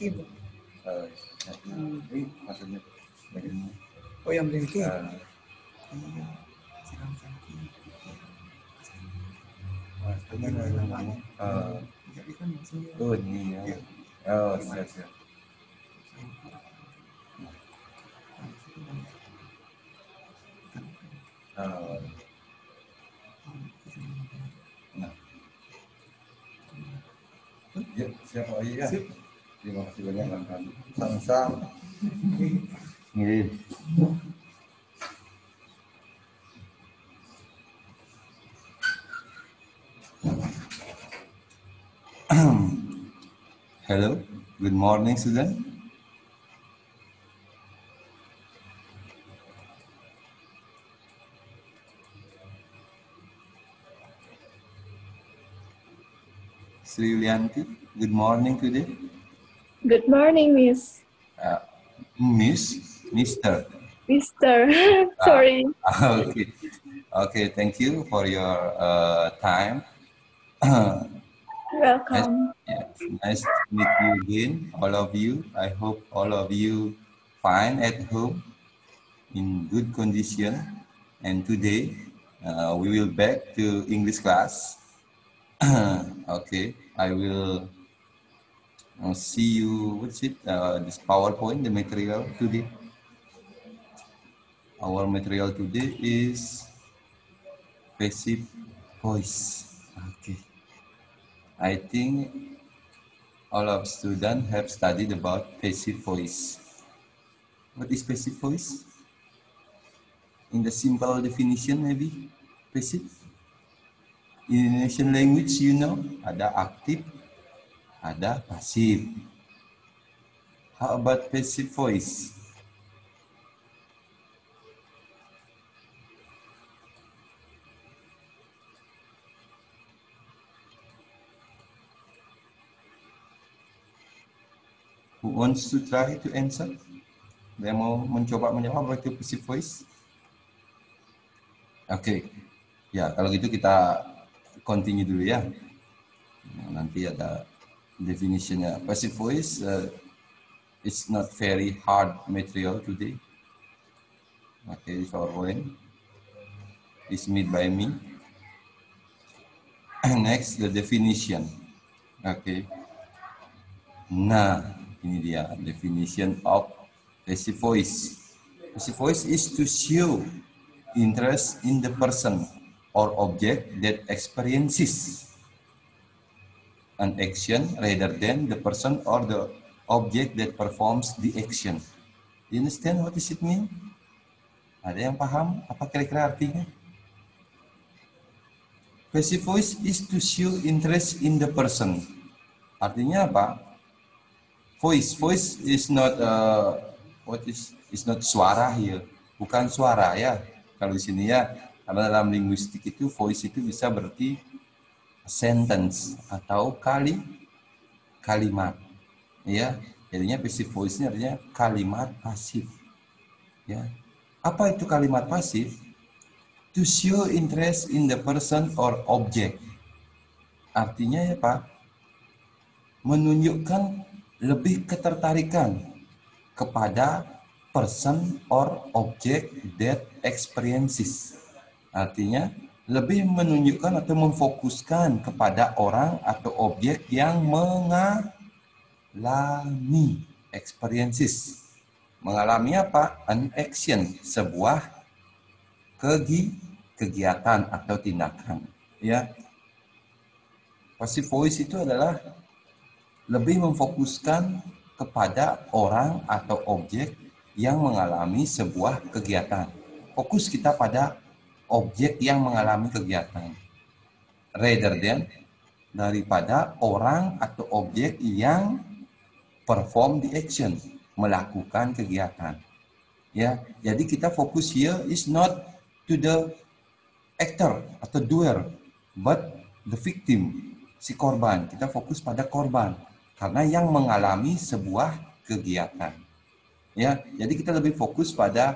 memiliki Eh, maksudnya bagaimana? oh yang memiliki Eh, iya maksudnya bagaimana? Eh, jadi kan maksudnya oh ini ya. Oh, siap siap. Eh, nah. Ya, siapa ya? Terima kasih banyak. Ngirim. Hello, good morning, student. Sri Yulianti, good morning today. Good morning, Miss. Uh, Miss, Mister. Mister. Sorry. okay, okay. Thank you for your uh, time. Welcome. Yes, nice to meet you again, all of you. I hope all of you fine at home, in good condition. And today uh, we will back to English class. okay, I will see you. What's it? Uh, this PowerPoint, the material today. Our material today is passive voice. Okay. I think all of students have studied about passive voice. What is passive voice? In the simple definition, maybe passive. In Indonesian language, you know, ada aktif, ada pasif. How about passive voice? Who wants to try to answer? Yang mau mencoba menjawab apa itu passive voice? Oke, ya kalau gitu kita continue dulu ya. Nanti ada definitionnya. Passive voice, uh, it's not very hard material today. Okay, this PowerPoint is made by me. Next, the definition. Okay. Nah, ini dia definition of passive voice. Passive voice is to show interest in the person or object that experiences an action rather than the person or the object that performs the action. You understand what does it mean? Ada yang paham apa kira-kira artinya? Passive voice is to show interest in the person. Artinya apa? voice voice is not uh, what is is not suara here bukan suara ya kalau di sini ya karena dalam linguistik itu voice itu bisa berarti sentence atau kali kalimat. Ya jadinya passive voice ini artinya kalimat pasif. Ya apa itu kalimat pasif? To show interest in the person or object. Artinya ya pak menunjukkan lebih ketertarikan kepada person or object that experiences. Artinya, lebih menunjukkan atau memfokuskan kepada orang atau objek yang mengalami experiences. Mengalami apa? An action, sebuah kegi, kegiatan atau tindakan. Ya, passive voice itu adalah lebih memfokuskan kepada orang atau objek yang mengalami sebuah kegiatan. Fokus kita pada objek yang mengalami kegiatan. Rather than daripada orang atau objek yang perform the action, melakukan kegiatan. Ya, jadi kita fokus here is not to the actor atau doer, but the victim, si korban. Kita fokus pada korban karena yang mengalami sebuah kegiatan. Ya, jadi kita lebih fokus pada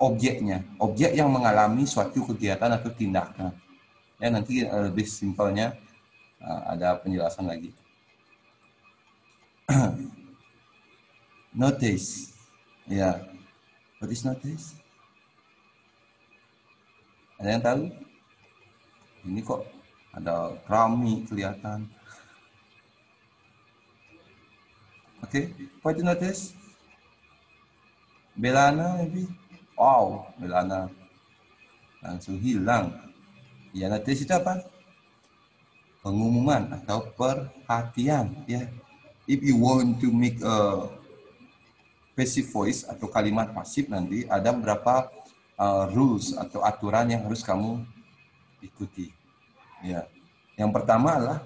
objeknya, objek yang mengalami suatu kegiatan atau tindakan. Ya, nanti eh, lebih simpelnya eh, ada penjelasan lagi. Notice. Ya. What is notice? Ada yang tahu? Ini kok ada keramik kelihatan. Oke, okay. what you notice? Belana maybe. Wow, Belana langsung hilang. Ya, notice itu apa? Pengumuman atau perhatian. Ya, if you want to make a passive voice atau kalimat pasif nanti ada beberapa uh, rules atau aturan yang harus kamu ikuti. Ya, yang pertama adalah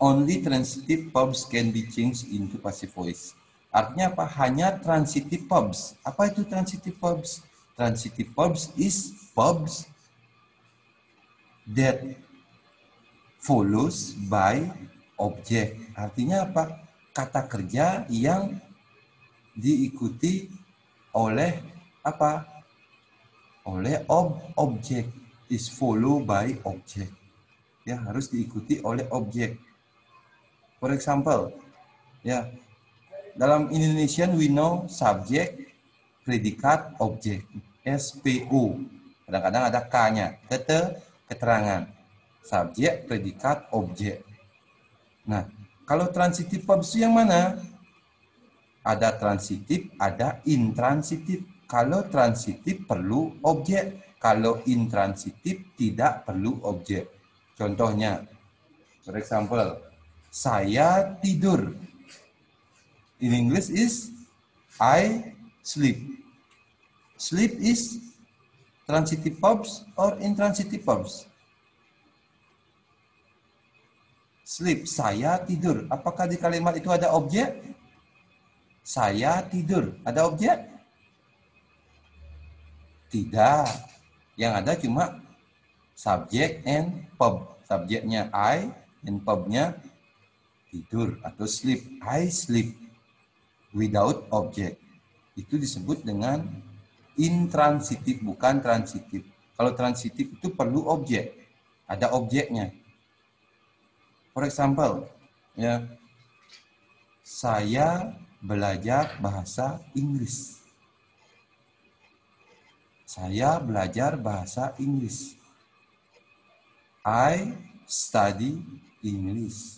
only transitive verbs can be changed into passive voice. Artinya apa? Hanya transitive verbs. Apa itu transitive verbs? Transitive verbs is verbs that follows by object. Artinya apa? Kata kerja yang diikuti oleh apa? Oleh ob object is follow by object. Ya, harus diikuti oleh objek. For example, ya dalam Indonesian we know subject, predikat, objek. SPO. Kadang-kadang ada K-nya. Kete, keterangan. Subjek, predikat, objek. Nah, kalau transitif verbs yang mana? Ada transitif, ada intransitif. Kalau transitif perlu objek. Kalau intransitif tidak perlu objek. Contohnya, for example, saya tidur. In English is I sleep. Sleep is transitive verbs or intransitive verbs? Sleep, saya tidur. Apakah di kalimat itu ada objek? Saya tidur. Ada objek? Tidak. Yang ada cuma subject and verb. Subjeknya I, and verbnya tidur atau sleep. I sleep without object. Itu disebut dengan intransitif, bukan transitif. Kalau transitif itu perlu objek. Ada objeknya. For example, ya, saya belajar bahasa Inggris. Saya belajar bahasa Inggris. I study English.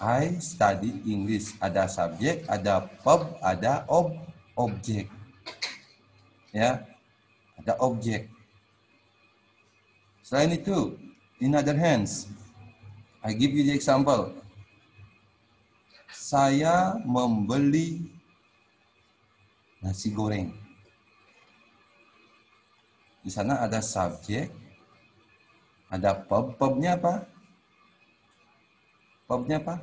I study English. Ada subjek, ada verb, ada ob objek. Ya. Ada objek. Selain itu, in other hands, I give you the example. Saya membeli nasi goreng. Di sana ada subjek, ada verb, verbnya apa? Verbnya apa?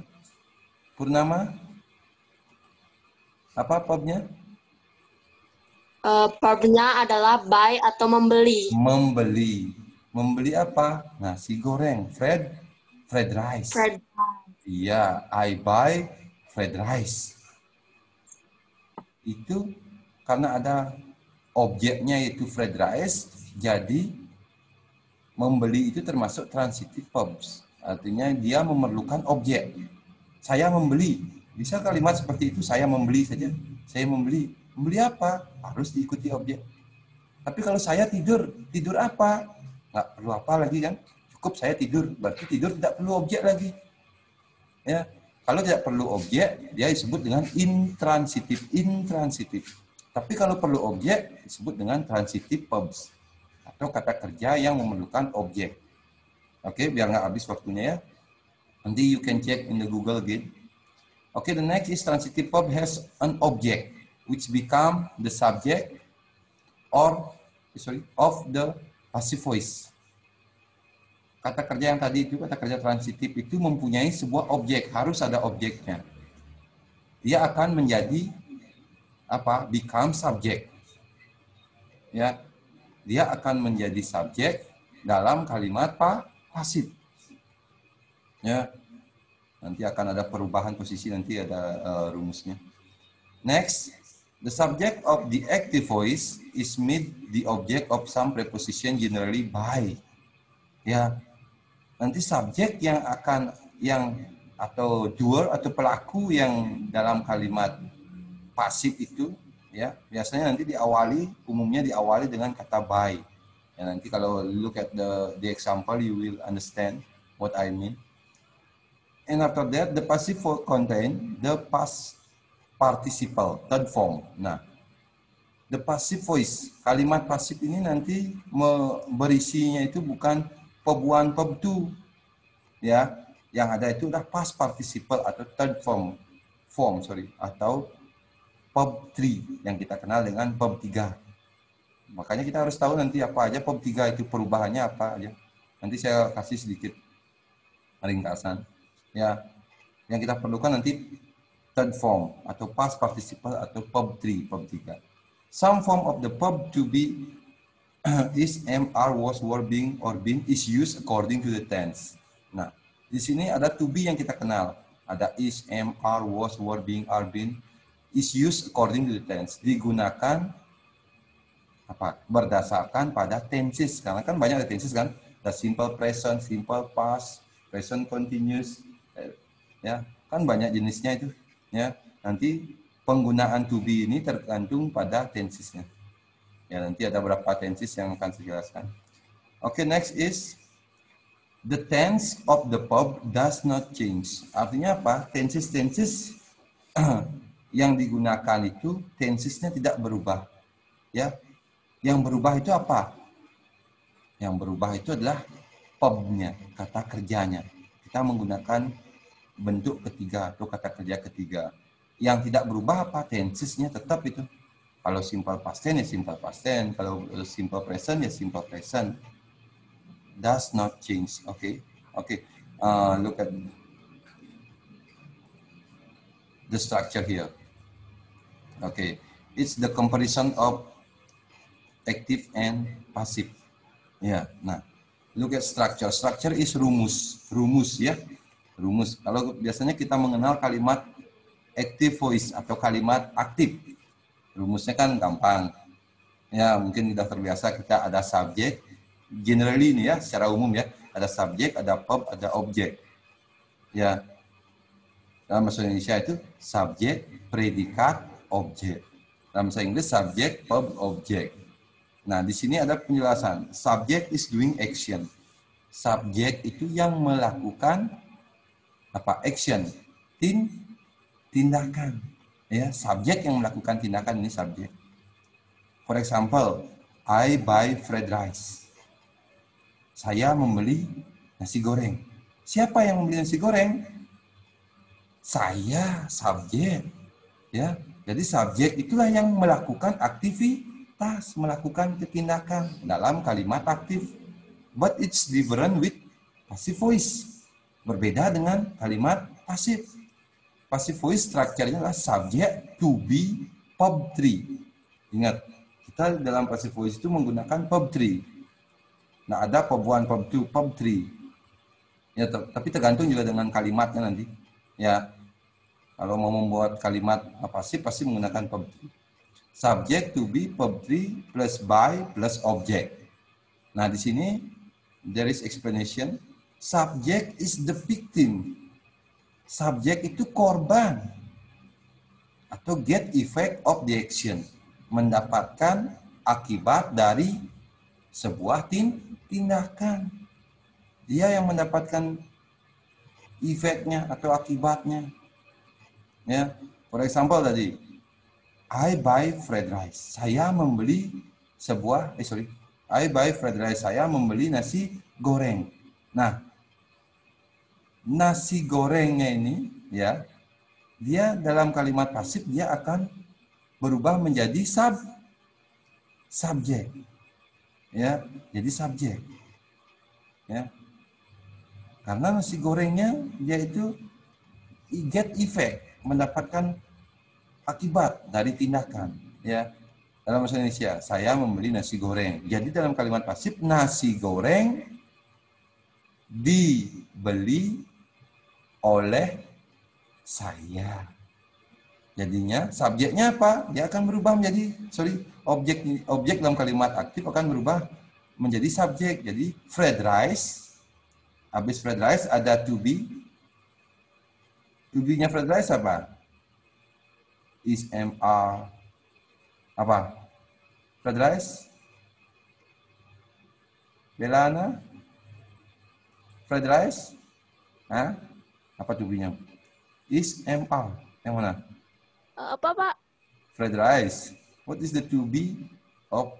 Purnama? Apa verbnya? Uh, verbnya adalah buy atau membeli. Membeli. Membeli apa? Nasi goreng. Fred? Fried rice. Fried Iya, I buy fried rice. Itu karena ada objeknya yaitu fried rice, jadi membeli itu termasuk transitive verbs. Artinya dia memerlukan objek. Saya membeli. Bisa kalimat seperti itu, saya membeli saja. Saya membeli. Membeli apa? Harus diikuti objek. Tapi kalau saya tidur, tidur apa? Nggak perlu apa lagi kan? Cukup saya tidur. Berarti tidur tidak perlu objek lagi. Ya, kalau tidak perlu objek, dia disebut dengan intransitif. Intransitif. Tapi kalau perlu objek, disebut dengan transitive verbs. Atau kata kerja yang memerlukan objek. Okay, biar nggak habis waktunya ya. Nanti you can check in the Google. Oke, okay, the next is transitive verb has an object which become the subject or sorry of the passive voice. Kata kerja yang tadi itu kata kerja transitif itu mempunyai sebuah objek, harus ada objeknya. Dia akan menjadi apa? Become subject. Ya. Dia akan menjadi subjek dalam kalimat pak pasif. Ya. Nanti akan ada perubahan posisi nanti ada uh, rumusnya. Next, the subject of the active voice is made the object of some preposition generally by. Ya. Nanti subjek yang akan yang atau doer atau pelaku yang dalam kalimat pasif itu ya biasanya nanti diawali umumnya diawali dengan kata by. Ya, nanti kalau look at the the example you will understand what I mean. And after that the passive contain the past participle third form. Nah, the passive voice kalimat pasif ini nanti berisinya itu bukan pub one pub two ya yang ada itu udah past participle atau third form form sorry atau pub 3 yang kita kenal dengan pub 3 makanya kita harus tahu nanti apa aja pub 3 itu perubahannya apa aja nanti saya kasih sedikit ringkasan ya yang kita perlukan nanti third form atau past participle atau pub 3 pub 3 some form of the pub to be is MR was were being or been is used according to the tense. Nah, di sini ada to be yang kita kenal. Ada is, am, are, was, were, being, are, been. Is used according to the tense. Digunakan apa? Berdasarkan pada tenses. Karena kan banyak ada tenses kan. The simple present, simple past, present continuous. eh, Ya, kan banyak jenisnya itu. Ya, nanti penggunaan to be ini tergantung pada tensesnya. Ya, nanti ada beberapa tenses yang akan saya jelaskan. Oke, next is the tense of the verb does not change. Artinya apa? Tenses-tenses yang digunakan itu tensesnya tidak berubah. Ya. Yang berubah itu apa? Yang berubah itu adalah verbnya, kata kerjanya. Kita menggunakan bentuk ketiga atau kata kerja ketiga. Yang tidak berubah apa? Tensesnya tetap itu. Kalau simple past tense ya simple past tense, kalau simple present ya simple present. Does not change. Okay. Okay. Uh, look at the structure here. Okay. It's the comparison of active and passive. Ya. Nah, look at structure. Structure is rumus. Rumus ya. Rumus. Kalau biasanya kita mengenal kalimat active voice atau kalimat aktif rumusnya kan gampang. Ya, mungkin sudah terbiasa kita ada subjek, generally ini ya, secara umum ya, ada subjek, ada verb, ada objek. Ya, dalam bahasa Indonesia itu subjek, predikat, objek. Dalam bahasa Inggris subjek, verb, objek. Nah, di sini ada penjelasan. Subject is doing action. Subjek itu yang melakukan apa? Action. Tin, tindakan ya subjek yang melakukan tindakan ini subjek. For example, I buy fried rice. Saya membeli nasi goreng. Siapa yang membeli nasi goreng? Saya subjek. Ya, jadi subjek itulah yang melakukan aktivitas, melakukan tindakan dalam kalimat aktif. But it's different with passive voice. Berbeda dengan kalimat pasif passive voice structure-nya adalah subject to be pub 3. Ingat, kita dalam passive voice itu menggunakan pub 3. Nah, ada pub 1, pub 2, pub 3. Ya, tapi tergantung juga dengan kalimatnya nanti. Ya, kalau mau membuat kalimat pasif pasti menggunakan pub 3. Subject to be pub 3 plus by plus object. Nah, di sini there is explanation. Subject is the victim subjek itu korban atau get effect of the action mendapatkan akibat dari sebuah tin tindakan dia yang mendapatkan efeknya atau akibatnya ya for example tadi I buy fried rice. Saya membeli sebuah eh sorry. I buy fried rice. Saya membeli nasi goreng. Nah nasi gorengnya ini ya dia dalam kalimat pasif dia akan berubah menjadi sub subjek ya jadi subjek ya. Karena nasi gorengnya dia itu get effect mendapatkan akibat dari tindakan ya dalam bahasa Indonesia saya membeli nasi goreng jadi dalam kalimat pasif nasi goreng dibeli oleh saya. Jadinya subjeknya apa? Dia akan berubah menjadi sorry objek objek dalam kalimat aktif akan berubah menjadi subjek. Jadi fried rice habis fried rice ada to be. To be-nya fried rice apa? Is MR. Apa? Fried rice? Belana? Fried rice? Hah? Apa tubinya? Is MR. Yang mana? Eh, apa Pak? Fried rice. What is the to be of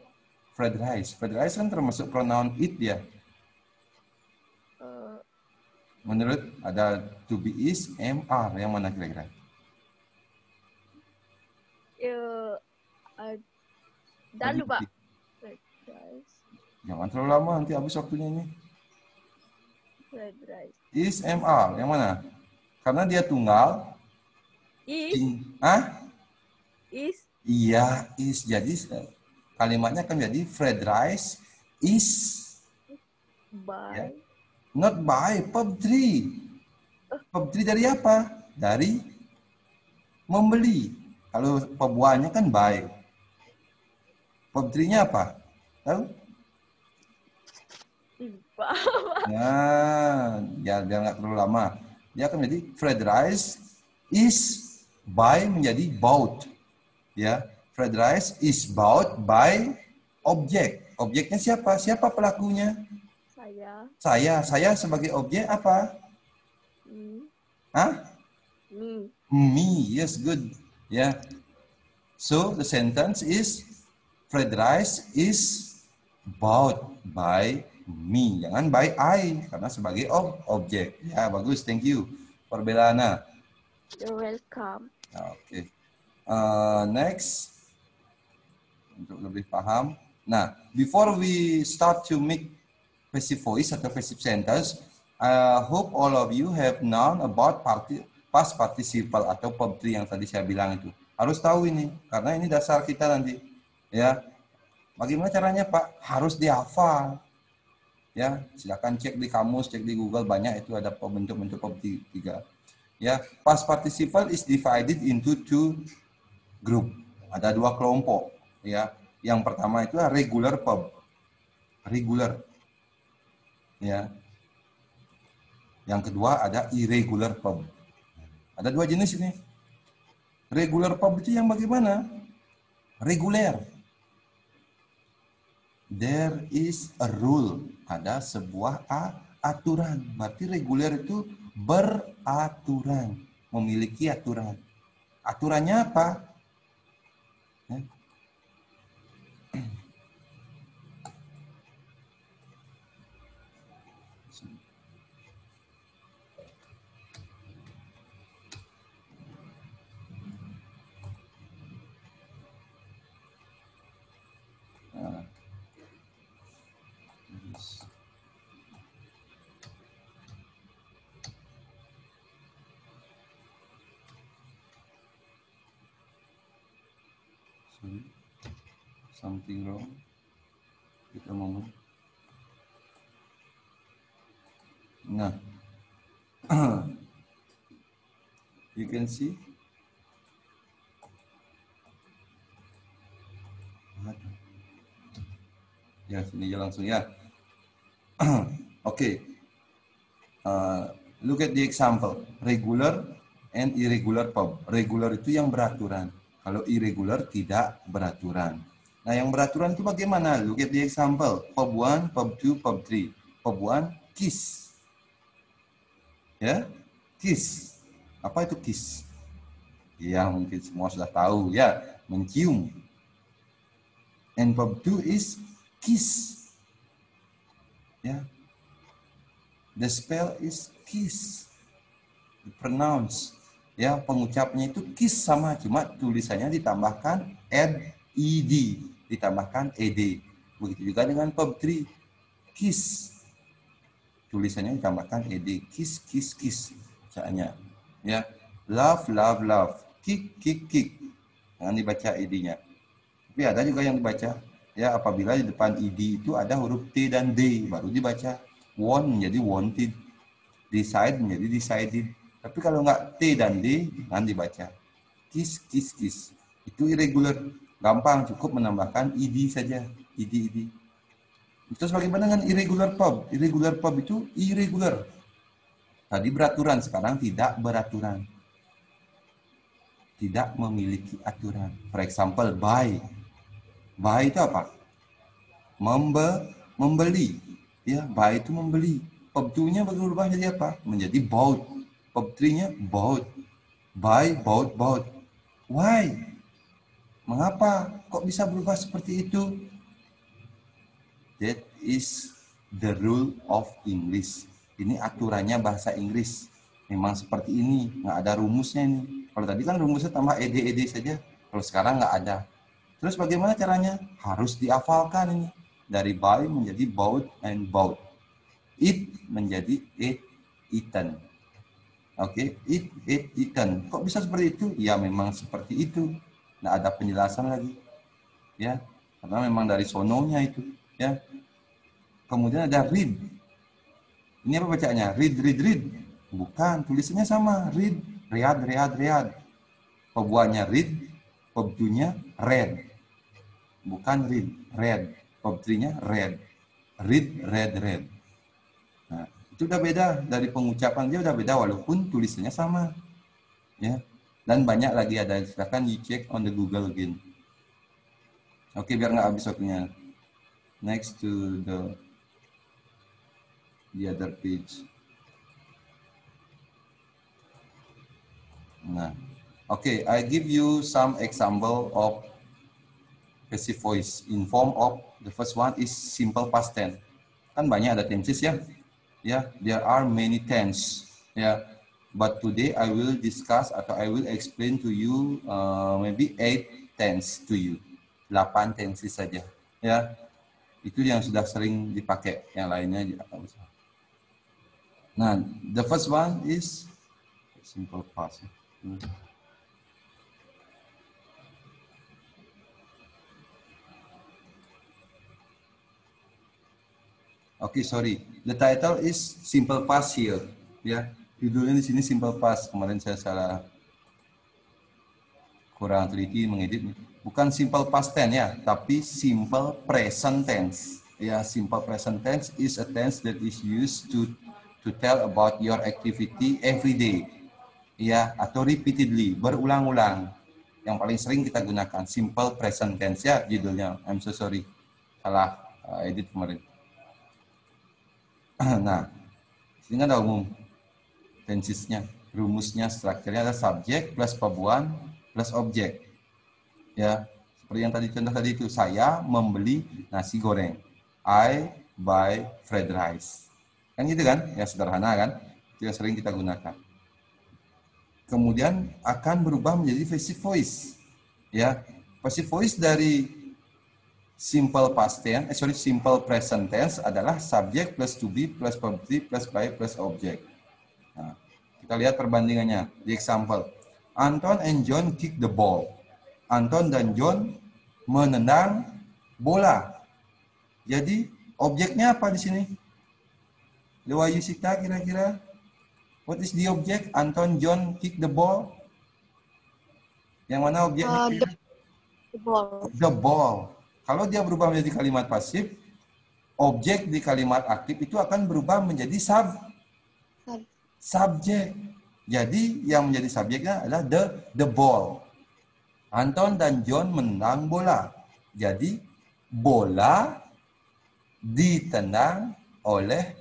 fried rice? Fried rice kan termasuk pronoun it ya. Eh, Menurut ada to be is MR. Yang mana kira-kira? Eh, eh, Pak. Fried rice. Jangan terlalu lama nanti habis waktunya ini. Fried rice. Is MR. Yang mana? Karena dia tunggal. Is Ting- Hah? is Iya, is. Jadi eh, kalimatnya akan jadi fried rice is by Ya. not by pub 3. Pub 3 dari apa? Dari membeli. Kalau 1-nya kan. Pub 3-nya apa? Tahu? Nah, ya biar nggak terlalu lama. Dia akan menjadi fried rice is by menjadi bought. Ya, fried rice is bought by object. Objeknya siapa? Siapa pelakunya? Saya. Saya. Saya sebagai objek apa? Hmm. Hah? Hmm. Me. Yes, good. Ya. So the sentence is fried rice is bought by me. Jangan by I karena sebagai ob objek. Ya, bagus. Thank you. Perbelana. You're welcome. Oke. Uh, next. Untuk lebih paham. Nah, before we start to make passive voice atau passive sentence, I hope all of you have known about parti past participle atau verb three yang tadi saya bilang itu. Harus tahu ini, karena ini dasar kita nanti. Ya, bagaimana caranya Pak? Harus dihafal. Ya, silakan cek di kamus, cek di Google banyak itu ada bentuk-bentuk verb tiga. Ya, past participle is divided into two group. Ada dua kelompok. Ya, yang pertama itu regular verb. Regular. Ya. Yang kedua ada irregular verb. Ada dua jenis ini. Regular itu yang bagaimana? Reguler. There is a rule. Ada sebuah a- aturan. Berarti reguler itu beraturan, memiliki aturan. Aturannya apa? Ya. Nah. Yes. Sorry. Something wrong. Wait a moment. Nah. you can see. Ya, sini aja langsung ya. Oke. Uh, look at the example. Regular and irregular verb. Regular itu yang beraturan. Kalau irregular tidak beraturan. Nah, yang beraturan itu bagaimana? Look at the example. Verb 1, verb 2, verb 3. Verb 1, kiss. Ya, kiss. Apa itu kiss? Ya, mungkin semua sudah tahu ya, mencium. And verb 2 is kiss. Ya. The spell is kiss. The pronounce. Ya, pengucapnya itu kiss sama, cuma tulisannya ditambahkan ed, ed, ditambahkan ed. Begitu juga dengan verb 3. Kiss. Tulisannya ditambahkan ed. Kiss, kiss, kiss. Bacaannya. Ya. Love, love, love. Kick, kick, kick. Jangan dibaca ed-nya. Tapi ada juga yang dibaca ya apabila di depan id itu ada huruf t dan d baru dibaca want menjadi wanted decide menjadi decided tapi kalau nggak t dan d jangan dibaca kiss kiss kiss itu irregular gampang cukup menambahkan id saja id id terus bagaimana dengan irregular verb irregular verb itu irregular tadi beraturan sekarang tidak beraturan tidak memiliki aturan. For example, buy. Buy itu apa? Membe, membeli. Ya, buy itu membeli. Verb two-nya berubah jadi apa? Menjadi bought. Verb three-nya bought. Buy, bought, bought. Why? Mengapa? Kok bisa berubah seperti itu? That is the rule of English. Ini aturannya bahasa Inggris. Memang seperti ini, nggak ada rumusnya ini. Kalau tadi kan rumusnya tambah ed ed saja. Kalau sekarang nggak ada. Terus bagaimana caranya? Harus dihafalkan ini. Dari buy menjadi bought and bought. Eat menjadi eat, eaten. Oke, eat, eat, eaten. Kok bisa seperti itu? Ya memang seperti itu. Nggak ada penjelasan lagi. Ya, karena memang dari sononya itu. Ya, kemudian ada read. Ini apa bacanya? Read, read, read. Bukan, tulisannya sama. Read, read, read, read. Pembuatnya read, pembuatnya read. Bukan read, read. Pembuatnya read. Read, read, read. Nah, itu udah beda dari pengucapan dia udah beda walaupun tulisannya sama. Ya. Dan banyak lagi ada silakan you check on the Google again. Oke, biar nggak habis waktunya. Next to the the other page. Nah, okay, I give you some example of passive voice in form of the first one is simple past tense. Kan banyak ada tenses ya. Ya, there are many tense. Ya, but today I will discuss atau I will explain to you uh, maybe eight tense to you. 8 tenses saja. Ya, itu yang sudah sering dipakai. Yang lainnya tidak usah. Nah, the first one is simple past. Oke, okay, sorry. The title is simple past here. Ya, judulnya di sini simple past. Kemarin saya salah kurang teliti mengedit. Bukan simple past tense ya, tapi simple present tense. Ya, simple present tense is a tense that is used to to tell about your activity every day. Ya, atau repeatedly, berulang-ulang. Yang paling sering kita gunakan simple present tense ya judulnya. I'm so sorry. Salah uh, edit kemarin. Nah, sini ada umum tensesnya, rumusnya, strukturnya ada subjek plus pabuan plus objek. Ya, seperti yang tadi contoh tadi itu saya membeli nasi goreng. I buy fried rice. Kan gitu kan? Ya sederhana kan? Itu yang sering kita gunakan. Kemudian akan berubah menjadi passive voice. Ya, passive voice dari simple past tense, eh, sorry, simple present tense adalah subject plus to be plus property plus by plus object. Nah, kita lihat perbandingannya di example. Anton and John kick the ball. Anton dan John menendang bola. Jadi objeknya apa di sini? Dewa Yusita kira-kira? What is the object? Anton John kick the ball. Yang mana objeknya? Uh, the, the ball. The ball. Kalau dia berubah menjadi kalimat pasif, objek di kalimat aktif itu akan berubah menjadi sub Sub. Subjek. Jadi yang menjadi subjeknya adalah the the ball. Anton dan John menang bola. Jadi bola ditendang oleh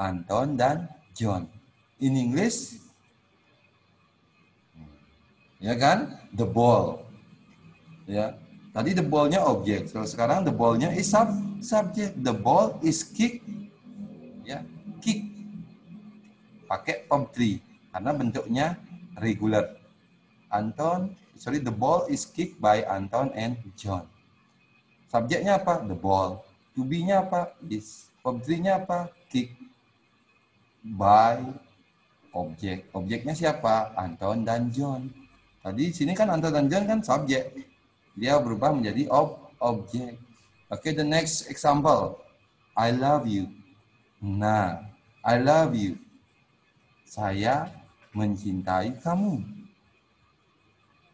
Anton dan John. In English, ya kan? The ball. Ya. Tadi the ball-nya objek. So, sekarang the ball-nya is sub subject. The ball is kick. Ya, kick. Pakai verb three karena bentuknya regular. Anton, sorry, the ball is kicked by Anton and John. Subjeknya apa? The ball. To be-nya apa? Is. Verb three-nya apa? Kick by objek. Objeknya siapa? Anton dan John. Tadi sini kan Anton dan John kan subjek. Dia berubah menjadi ob objek. Oke, okay, the next example. I love you. Nah, I love you. Saya mencintai kamu.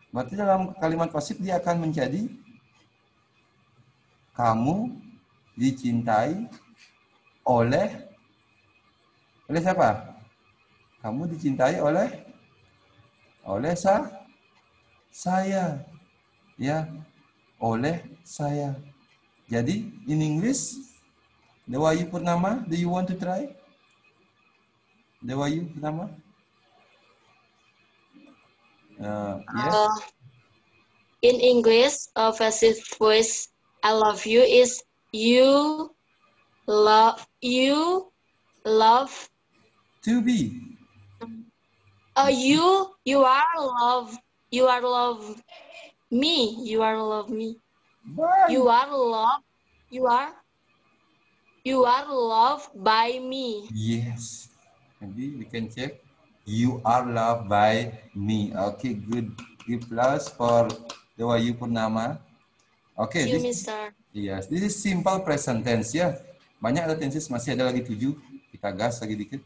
Berarti dalam kalimat pasif dia akan menjadi kamu dicintai oleh oleh siapa? Kamu dicintai oleh oleh sa saya. Ya, oleh saya. Jadi, in English, Dewayu Purnama, do you want to try? Dewayu Purnama? Uh, yes. Uh, in English, a passive voice I love you is you love you love To be. uh you you are love you are love me you are love me you are love you are you are loved by me Yes. Maybe we can check. You are loved by me. Okay, good. Give plus for Dewayu Purnama. Okay, you this, Mister yes, this is simple present tense ya. Banyak ada tenses, masih ada lagi tujuh. Kita gas lagi dikit.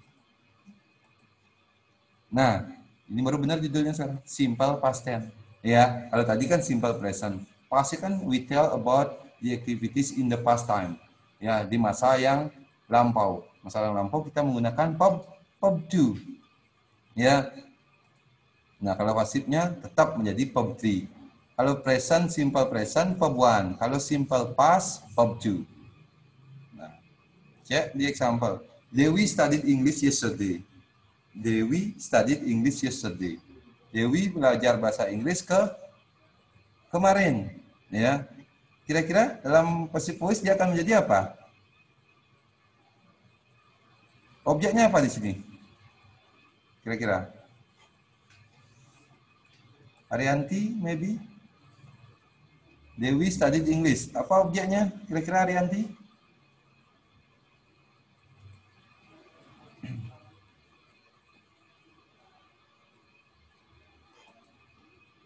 Nah, ini baru benar judulnya sekarang. Simple past tense. Ya, kalau tadi kan simple present. Pasti kan we tell about the activities in the past time. Ya, di masa yang lampau. Masa yang lampau kita menggunakan pub pub do. Ya. Nah, kalau pasifnya tetap menjadi 3. Kalau present, simple present, pub 1. Kalau simple past, pub 2. Nah, check the example. Dewi studied English yesterday. Dewi studied English yesterday. Dewi belajar bahasa Inggris ke kemarin, ya. Kira-kira dalam passive voice dia akan menjadi apa? Objeknya apa di sini? Kira-kira? Arianti, maybe? Dewi studied English. Apa objeknya? Kira-kira Arianti?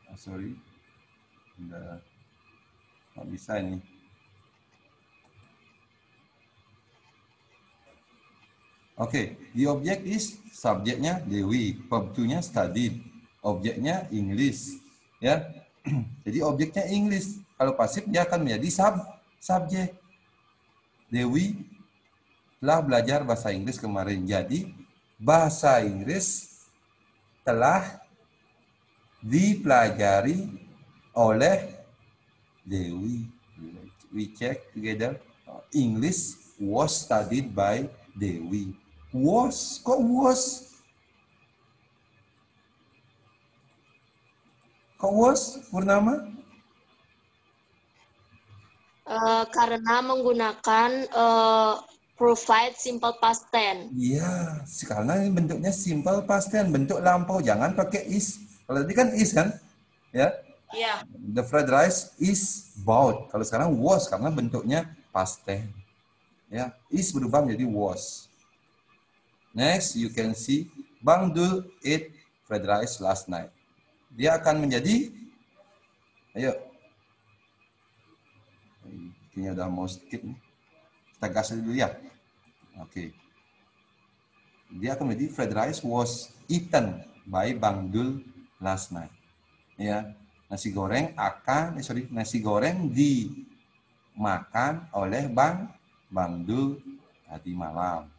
Ah, sorry. Udah nggak bisa ini. Oke, the object is subjeknya Dewi, verb to-nya studied, objeknya English, ya. Jadi objeknya English. Kalau pasif dia akan menjadi sub subjek. Dewi telah belajar bahasa Inggris kemarin. Jadi bahasa Inggris telah dipelajari oleh Dewi. We check together. English was studied by Dewi. Was, kok was? Kok was, Purnama? Uh, karena menggunakan uh, provide simple past tense Iya, karena ini bentuknya simple past tense, bentuk lampau, jangan pakai is. Kalau tadi kan is kan, ya. ya The fried rice is bought. Kalau sekarang was karena bentuknya past tense. Ya, is berubah menjadi was. Next, you can see Bang Dul ate fried rice last night. Dia akan menjadi Ayo. Kayaknya udah mau sedikit nih. Kita gas dulu ya. Oke. Dia akan menjadi fried rice was eaten by Bang Dul last night. Ya, nasi goreng akan, eh, sorry, nasi goreng dimakan oleh Bang Bang Dul tadi malam.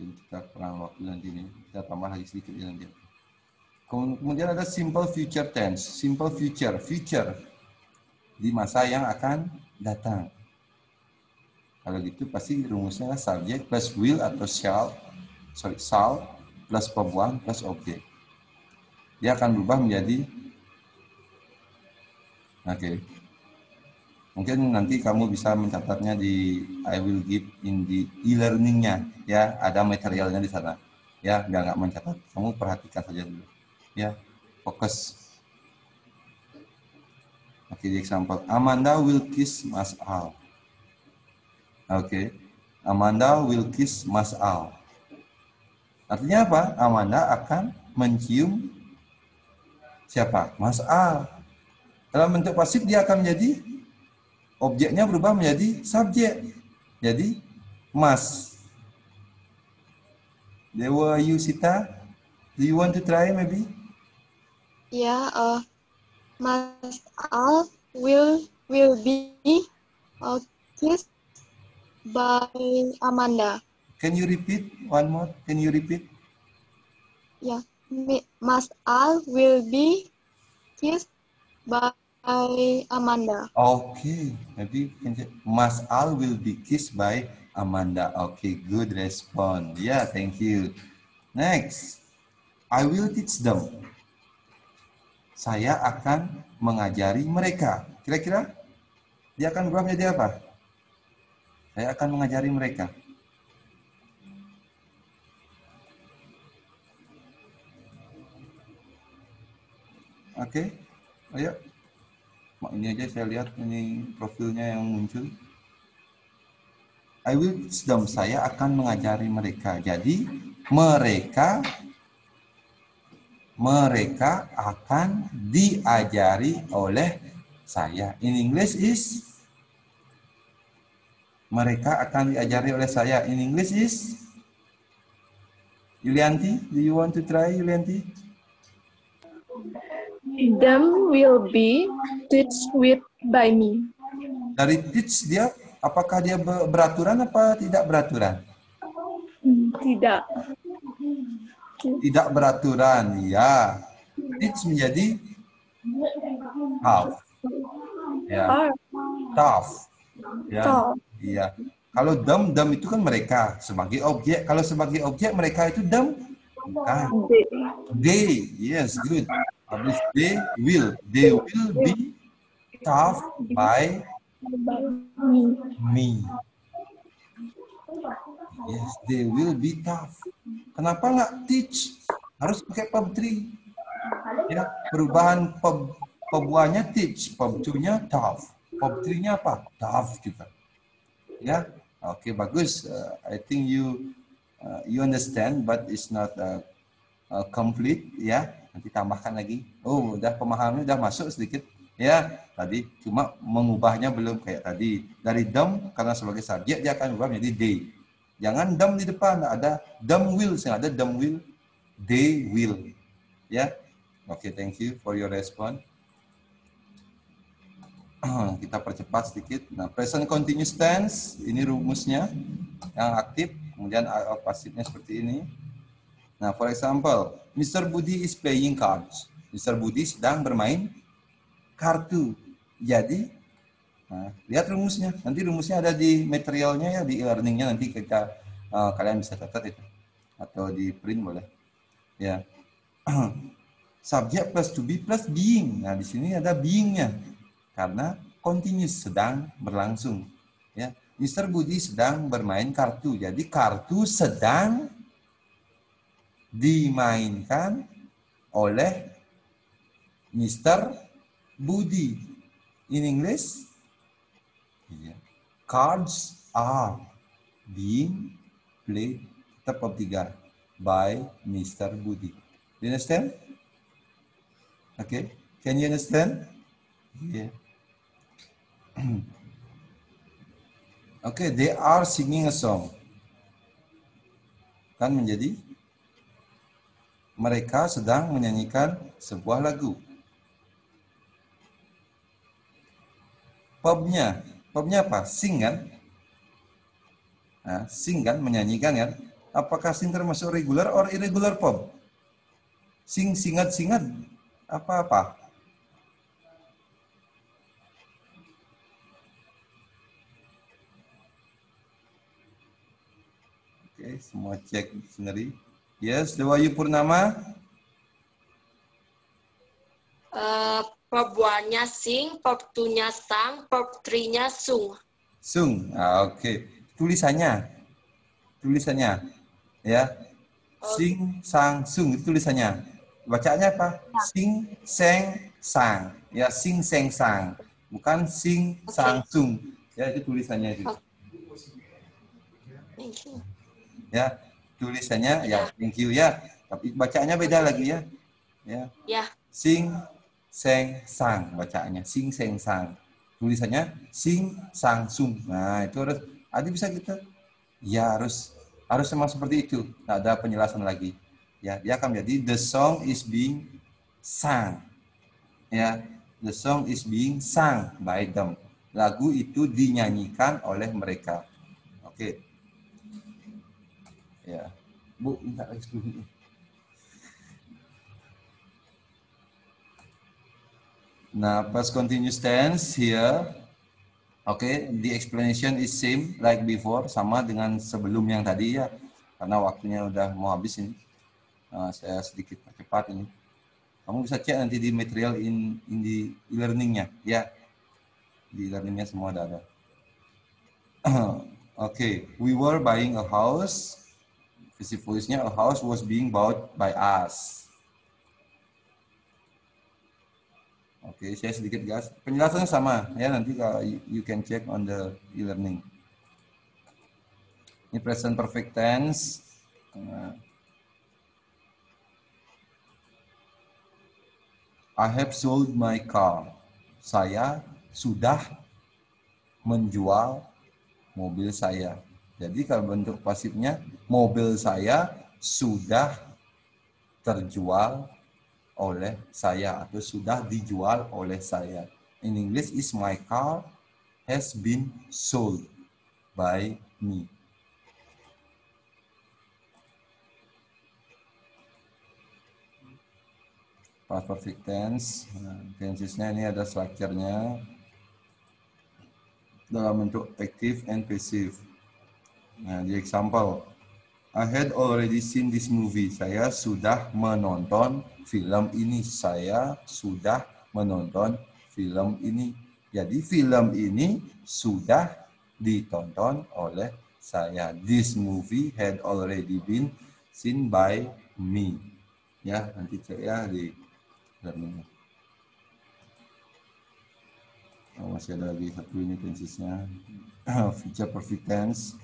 Kita kurang waktu nanti nih, kita tambah lagi sedikit ya nanti. Kemudian ada simple future tense, simple future, future di masa yang akan datang. Kalau gitu pasti rumusnya subject plus will atau shall, sorry, shall plus perbuatan plus objek. Dia akan berubah menjadi Oke. Mungkin nanti kamu bisa mencatatnya di I will give in the e-learningnya ya, ada materialnya di sana. Ya, nggak nggak mencatat, kamu perhatikan saja dulu. Ya, fokus. Oke, di example. Amanda will kiss Mas Al. Oke. Amanda will kiss Mas Al. Artinya apa? Amanda akan mencium siapa? Mas Al. Dalam bentuk pasif dia akan menjadi objeknya berubah menjadi subjek. Jadi Mas. Dewa Yusita, do you want to try maybe? ya uh, Mas Al will will be uh, kissed by Amanda Can you repeat one more? Can you repeat? ya Mi- Mas Al will be kissed by Amanda. Okay, say, Mas Al will be kissed by Amanda. Okay, good response. Yeah, thank you. Next, I will teach them. Saya akan mengajari mereka. Kira-kira dia akan berubah menjadi apa? Saya akan mengajari mereka. Oke, ayo. Ini aja saya lihat ini profilnya yang muncul. I will teach them. Saya akan mengajari mereka. Jadi mereka mereka akan diajari oleh saya. In English is mereka akan diajari oleh saya. In English is Yulianti, do you want to try Yulianti? Them will be teach with by me. Dari teach dia, apakah dia ber- beraturan apa tidak beraturan? Tidak. Tidak beraturan, ya. Teach menjadi tough. Ya, Are tough. Ya, tall. iya. Kalau them, them itu kan mereka sebagai objek. Kalau sebagai objek mereka itu them, bukan. They, They, yes, good. Habis they will, they will be tough by me. Yes, they will be tough. Kenapa nggak teach? Harus pakai pub 3. Ya, perubahan pub, pub 1-nya teach, pub 2-nya tough. Pub 3-nya apa? Tough juga. Ya, oke bagus. Uh, I think you uh, you understand, but it's not uh, uh, complete. Ya, nanti tambahkan lagi. Oh, udah pemahamannya udah masuk sedikit. Ya, tadi cuma mengubahnya belum kayak tadi. Dari them karena sebagai subjek dia akan ubah menjadi they. Jangan them di depan, ada them will, ada them will, they will. Ya. Oke, thank you for your response. Kita percepat sedikit. Nah, present continuous tense ini rumusnya yang aktif, kemudian I of passivenya seperti ini. Nah, for example, Mr. Budi is playing cards. Mr. Budi sedang bermain kartu. Jadi, nah, lihat rumusnya. Nanti rumusnya ada di materialnya ya, di e-learningnya nanti kita uh, kalian bisa catat itu atau di print boleh. Ya. Subjek plus to be plus being. Nah, di sini ada beingnya karena continuous sedang berlangsung. Ya, Mr. Budi sedang bermain kartu. Jadi kartu sedang dimainkan oleh Mr. Budi. In English, yeah. cards are being played tetap tiga by Mr. Budi. You understand? Okay. Can you understand? Yeah. okay, they are singing a song. Kan menjadi mereka sedang menyanyikan sebuah lagu. Pubnya, pubnya apa? Sing kan? Nah, sing kan, menyanyikan kan? Apakah sing termasuk regular or irregular pub? Sing, singat, singat, apa-apa? Oke, semua cek sendiri. Yes, Dewayu Purnama. Uh, pop one-nya sing, pop two-nya sang, pop three-nya sung. Sung. Ah, Oke. Tulisannya. Tulisannya. Ya. Sing, sang, sung. Itu tulisannya. Bacaannya apa? Sing, seng, sang. Ya, sing, seng, sang. Bukan sing, Oke. sang, sung. Ya, itu tulisannya itu. Oke. Thank you. Ya, tulisannya ya, thank you ya. Tapi bacaannya beda lagi ya. Ya. Ya, Sing, seng, sang bacaannya. Sing, seng, sang. Tulisannya sing, sang, sung. Nah, itu harus Adi bisa gitu. Ya, harus harus memang seperti itu. Nggak ada penjelasan lagi. Ya, dia akan menjadi the song is being sung. Ya, the song is being sung by them. Lagu itu dinyanyikan oleh mereka. Oke ya bu minta lagi sebelumnya Nah, pas continuous tense here, oke, okay, the explanation is same like before, sama dengan sebelum yang tadi ya, karena waktunya udah mau habis ini. Nah, saya sedikit percepat ini. Kamu bisa cek nanti di material in, in the e-learningnya, ya. Di e-learningnya semua ada. ada. oke, okay. we were buying a house Passive voice-nya a house was being bought by us. Oke, saya sedikit gas. Penjelasannya sama ya nanti kalau you, can check on the e-learning. Ini present perfect tense. Nah. I have sold my car. Saya sudah menjual mobil saya. Jadi kalau bentuk pasifnya mobil saya sudah terjual oleh saya atau sudah dijual oleh saya. In English is my car has been sold by me. Past perfect tense. Nah, Tensesnya ini ada structure-nya dalam bentuk active and passive. Nah, di example, I had already seen this movie. Saya sudah menonton film ini. Saya sudah menonton film ini. Jadi film ini sudah ditonton oleh saya. This movie had already been seen by me. Ya, nanti cek ya di learning. Oh, masih ada lagi satu ini tensesnya. Future perfect tense.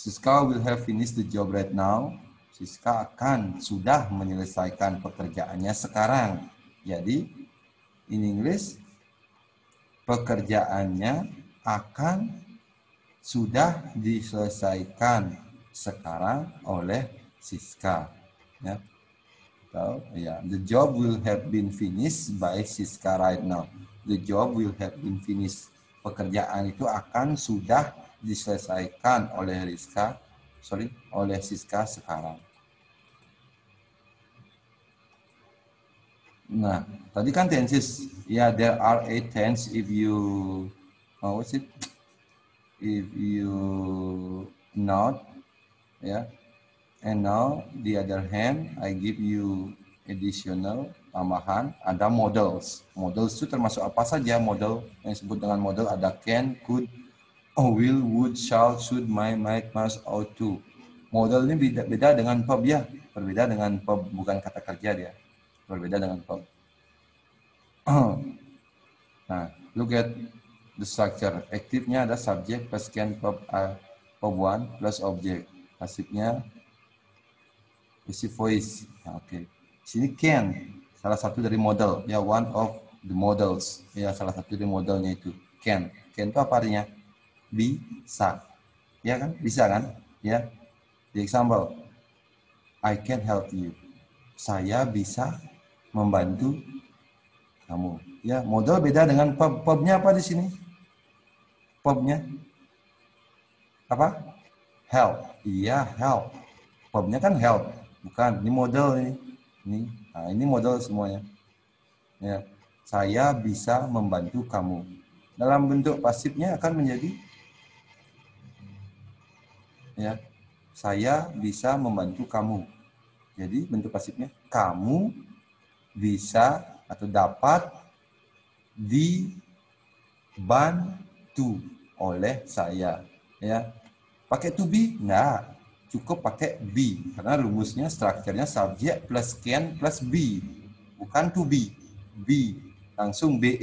Siska will have finished the job right now. Siska akan sudah menyelesaikan pekerjaannya sekarang. Jadi, in English, pekerjaannya akan sudah diselesaikan sekarang oleh Siska. Ya. So, yeah, the job will have been finished by Siska right now. The job will have been finished. Pekerjaan itu akan sudah diselesaikan oleh Rizka, sorry, oleh Siska sekarang. Nah, tadi kan tenses. Ya, yeah, there are eight tense if you, oh, what's it? If you not, ya. Yeah. And now, the other hand, I give you additional tambahan, ada models. Models itu termasuk apa saja model yang disebut dengan model ada can, could, will, would, shall, should, might, might, must, ought to. Model ini beda, beda dengan verb ya, berbeda dengan verb bukan kata kerja dia, berbeda dengan verb. nah, look at the structure. Aktifnya ada subject plus can verb, uh, verb one plus object. Pasifnya passive voice. Nah, Oke. Okay. Sini can salah satu dari model ya one of the models ya salah satu dari modelnya itu can. Can itu apa artinya? Bisa. Ya kan? Bisa kan? Ya. The example I can help you. Saya bisa membantu kamu. Ya, model beda dengan pub. Pubnya apa di sini? Pubnya apa? Help. Iya, help. Pubnya kan help. Bukan, ini model ini. Ini, nah ini model semuanya. Ya, saya bisa membantu kamu. Dalam bentuk pasifnya akan menjadi ya, saya bisa membantu kamu. Jadi bentuk pasifnya kamu bisa atau dapat dibantu oleh saya. Ya, pakai to be? Enggak cukup pakai be. Karena rumusnya strukturnya subject plus can plus be. Bukan to be. Be. Langsung be.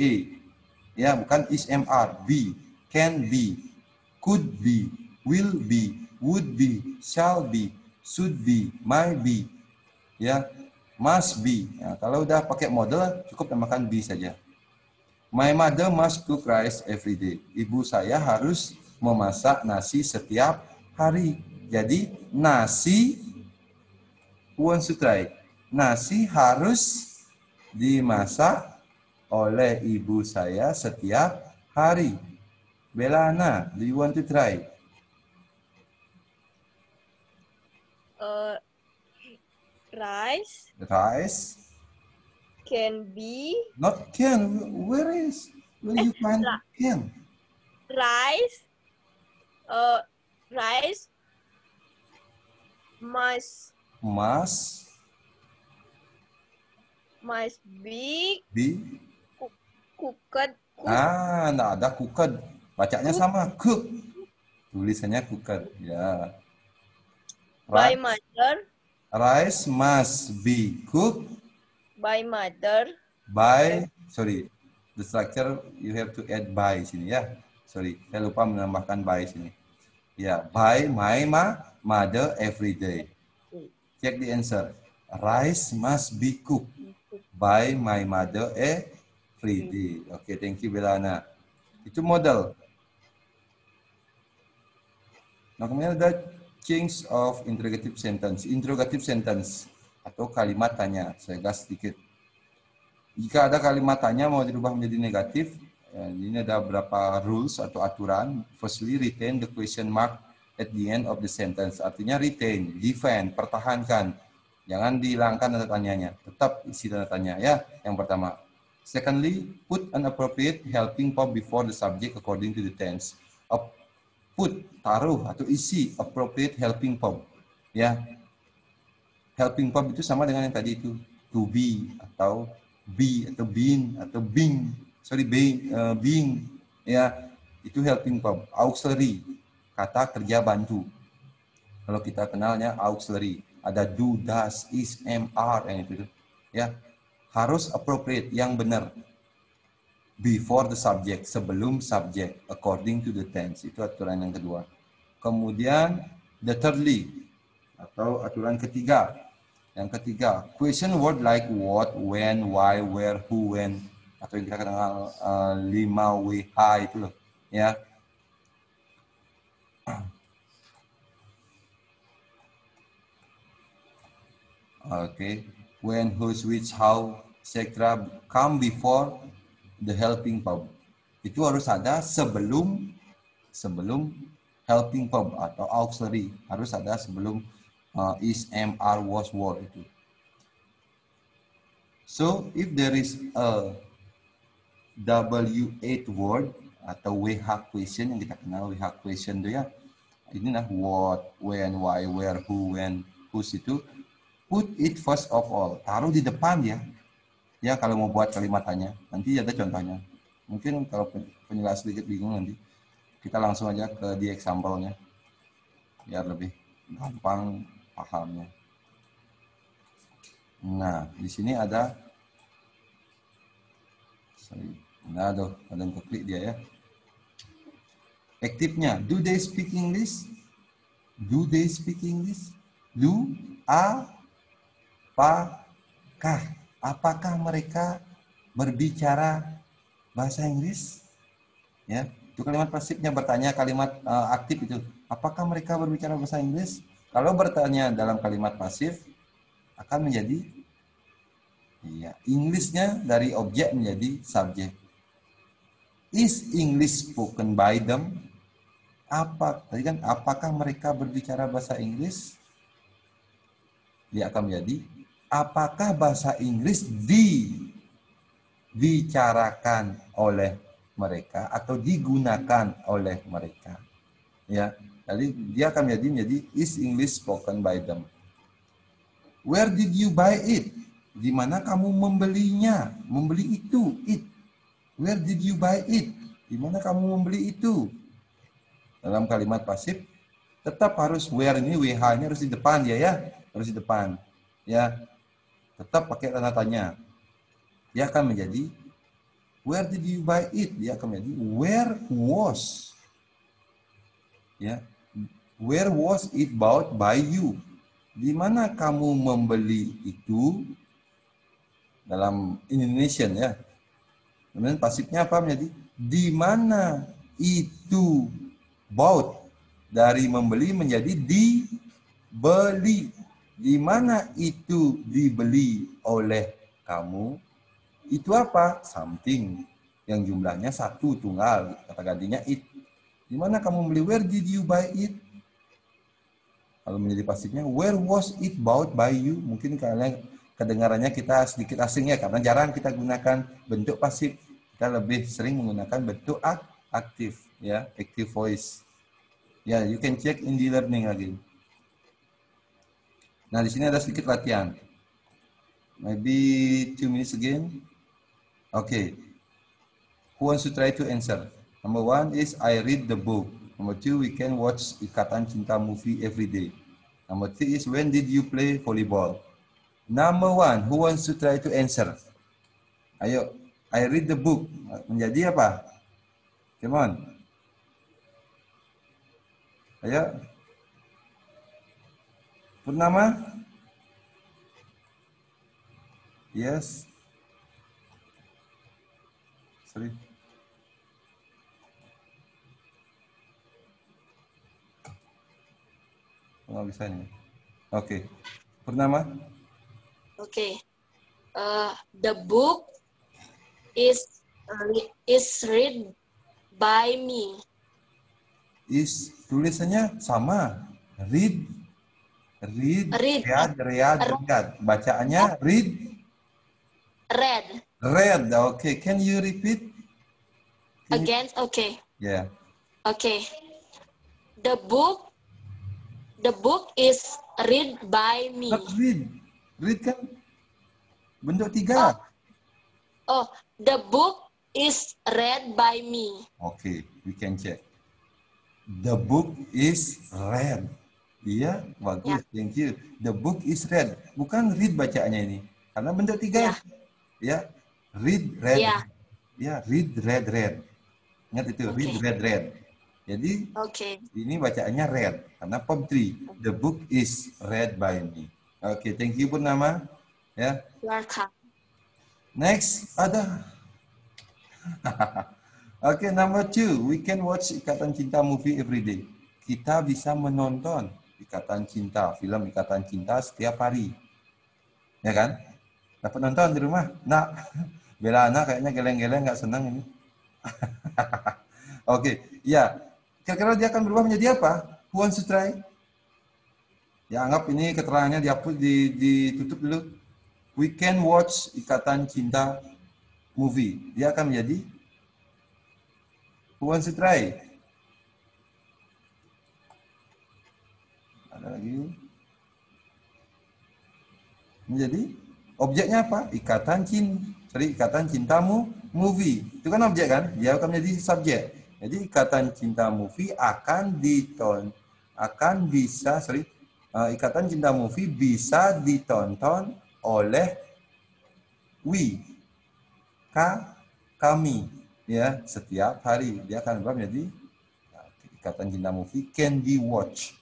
Ya bukan is mr be. Can be. Could be. Will be would be shall be should be might be ya must be ya, kalau udah pakai model cukup tambahkan be saja my mother must cook rice every day ibu saya harus memasak nasi setiap hari jadi nasi Puan Sutrai. Nasi harus dimasak oleh ibu saya setiap hari. Belana, do you want to try? Uh, rice Rice can be Not can. Where is? Where you find Ra- can? rice uh rice must Must must be be. cooked Ah, nggak ada cooked. Bacanya sama. Cook. Tulisannya cooked. Ya. By mother. Rice must be cooked. By mother. By sorry the structure you have to add by sini ya. Sorry saya lupa menambahkan by sini. Ya by my ma mother every day. Check the answer. Rice must be cooked by my mother every day. Oke okay, thank you Belana itu model. Nah kemudian ada change of interrogative sentence interrogative sentence atau kalimat tanya saya gas sedikit jika ada kalimat tanya mau dirubah menjadi negatif, ya, ini ada beberapa rules atau aturan. Firstly, retain the question mark at the end of the sentence. Artinya retain, defend, pertahankan. Jangan dihilangkan tanda tanyanya. Tetap isi tanda tanya ya. Yang pertama. Secondly, put an appropriate helping verb before the subject according to the tense. Put, taruh atau isi appropriate helping verb. Ya, helping verb itu sama dengan yang tadi itu to be atau be atau been atau being sorry being uh, being ya. Itu helping verb auxiliary kata kerja bantu. Kalau kita kenalnya auxiliary ada do does is am are yang itu ya. Harus appropriate yang benar before the subject sebelum subject according to the tense itu aturan yang kedua kemudian the thirdly atau aturan ketiga yang ketiga, question word like what, when, why, where, who, when, atau yang kita kenal uh, 5WH itu loh, ya. Oke, when, whose, which, how, etc. come before the helping verb. Itu harus ada sebelum sebelum helping verb atau auxiliary harus ada sebelum uh, is, are, was, were itu. So if there is a W8 word atau WH question yang kita kenal WH question itu ya, ini nah what, when, why, where, who, when, whose itu, put it first of all, taruh di depan ya. Ya kalau mau buat kalimat tanya, nanti ada contohnya. Mungkin kalau pen- penjelas sedikit bingung nanti, kita langsung aja ke di example-nya biar lebih gampang pahamnya. Nah, di sini ada sorry. Nah, aduh, ada yang keklik dia ya. Aktifnya, do they speak English? Do they speak English? Do, a, pa, kah? Apakah mereka berbicara bahasa Inggris? Ya, itu kalimat pasifnya bertanya kalimat uh, aktif itu. Apakah mereka berbicara bahasa Inggris? Kalau bertanya dalam kalimat pasif akan menjadi iya, Englishnya dari objek menjadi subjek. Is English spoken by them? Apa tadi kan apakah mereka berbicara bahasa Inggris? Dia akan menjadi apakah bahasa Inggris dibicarakan oleh mereka atau digunakan oleh mereka? Ya, jadi dia akan menjadi menjadi is English spoken by them. Where did you buy it? Di mana kamu membelinya? Membeli itu, it. Where did you buy it? Di mana kamu membeli itu? Dalam kalimat pasif tetap harus where ini WH-nya harus di depan dia ya, harus di depan. Ya. Tetap pakai tanda tanya. Dia akan menjadi where did you buy it? Dia akan menjadi where was? Ya. Where was it bought by you? Di mana kamu membeli itu? Dalam Indonesian ya. Kemudian pasifnya apa? Menjadi di mana itu bought? Dari membeli menjadi dibeli di mana itu dibeli oleh kamu itu apa something yang jumlahnya satu tunggal kata gantinya it di mana kamu beli? Where did you buy it? Kalau menjadi pasifnya, where was it bought by you? Mungkin kalian kedengarannya kita sedikit asing ya karena jarang kita gunakan bentuk pasif. Kita lebih sering menggunakan bentuk ak- aktif ya, active voice. Ya, you can check in the learning lagi. Nah, di sini ada sedikit latihan. Maybe two minutes again. Okay. Who wants to try to answer? Number one is I read the book. Number two, we can watch Ikatan Cinta movie every day. Number three is when did you play volleyball? Number one, who wants to try to answer? Ayo, I read the book. Menjadi apa? Come on. Ayo. Purnama? Yes. Sorry. Oh, bisa ini. Oke. Purnama? Okay. Uh, the book is is read by me. Is tulisannya sama. Read. Read. Read. Read. Read. Read. Bacaannya read. Read Read. Okay. Can you repeat? Can you- again. Okay. Yeah. Okay. The book the book is read by me. Not read. Read kan bentuk tiga. Oh, the book is read by me. Okay, we can check. The book is read. Iya, bagus. Thank you. The book is read. Bukan read bacaannya ini. Karena bentuk tiga. Ya. Read, read. Ya. Ya, read, read, read. Ingat itu, read, Oke. read, read. Jadi Okay. ini bacaannya read. Karena form 3. The book is read by me. Oke, thank you Purnama. Ya. Welcome. Next, ada. Oke, number two, we can watch Ikatan Cinta movie every day. Kita bisa menonton Ikatan Cinta, film Ikatan Cinta setiap hari. Ya kan? Dapat nonton di rumah? Nak. Bela anak kayaknya geleng-geleng nggak senang ini. Oke, ya. Kira-kira dia akan berubah menjadi apa? To try? Ya, anggap ini keterangannya dihapus, di, ditutup dulu. We can watch Ikatan Cinta movie. Dia akan menjadi Who wants Ada lagi. Menjadi objeknya apa? Ikatan cinta. Sorry, ikatan cintamu movie. Itu kan objek kan? Dia akan menjadi subjek. Jadi ikatan cinta movie akan diton akan bisa sorry uh, ikatan cinta movie bisa ditonton oleh we ka kami ya setiap hari dia akan berubah menjadi ya, ikatan cinta movie can be watched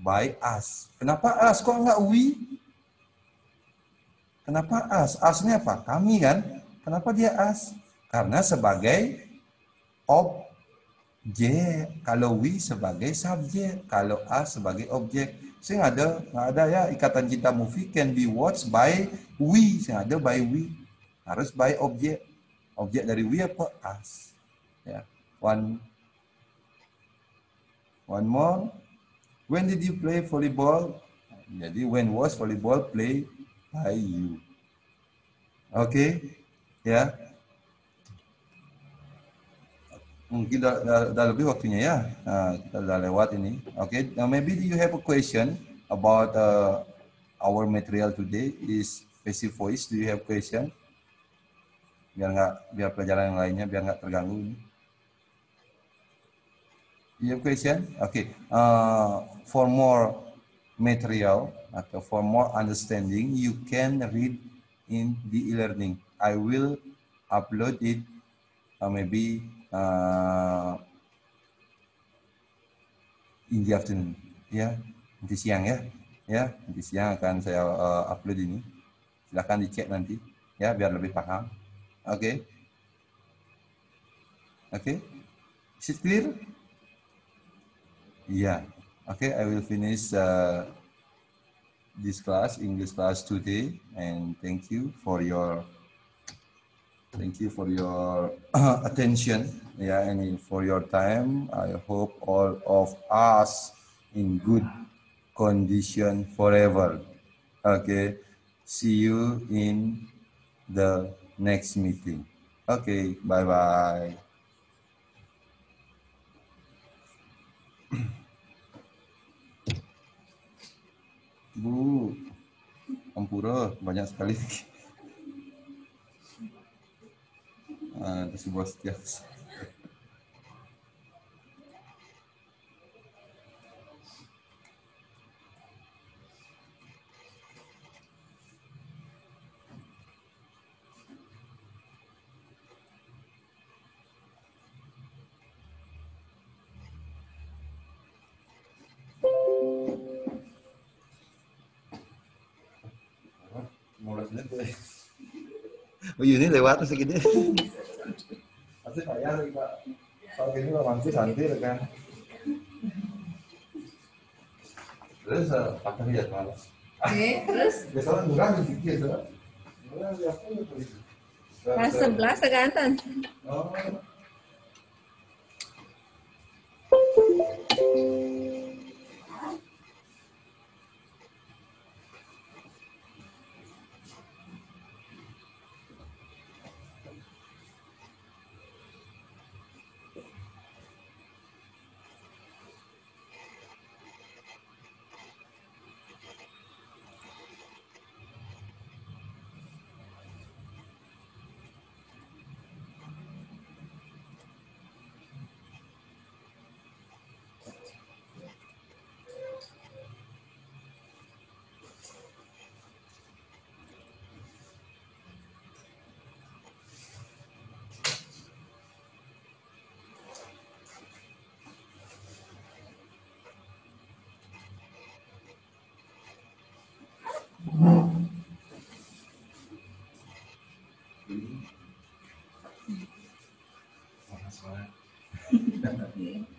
by us kenapa us kok enggak we kenapa us asnya apa? Kami kan? Kenapa dia us karena sebagai objek. Kalau we sebagai subjek kalau us sebagai objek. Sing ada nggak ada ya. Ikatan cinta movie can be watched by we sing ada by we harus by objek. Objek dari we apa? Us ya. One. One more when did you play volleyball jadi when was volleyball play by you oke okay? ya mungkin dah, dah, dah lebih waktunya ya uh, kita dah lewat ini oke okay? now maybe you have a question about uh, our material today is passive voice do you have question biar nggak biar pelajaran yang lainnya biar nggak terganggu ini. You question? Okay. Uh, for more material atau for more understanding, you can read in the e-learning. I will upload it uh, maybe uh, in the afternoon. Ya, nanti siang ya. Ya, nanti siang akan saya uh, upload ini. Silahkan dicek nanti ya biar lebih paham. Okay. Okay. Is it clear? Yeah. Okay, I will finish uh, this class, English class today, and thank you for your thank you for your attention. Yeah, and for your time. I hope all of us in good condition forever. Okay. See you in the next meeting. Okay, bye-bye. Bu, Ampura banyak sekali. Ah, Ada sebuah setiap. Oh iya ini lewat masih gini. Pasti payah lagi pak. Kalau gini mah mantis nanti kan. Terus eh, pakai ya kalau. Oke, terus Biasanya murah di sini ya. Murah di ya kelas 11 segantan. Oh. Yeah.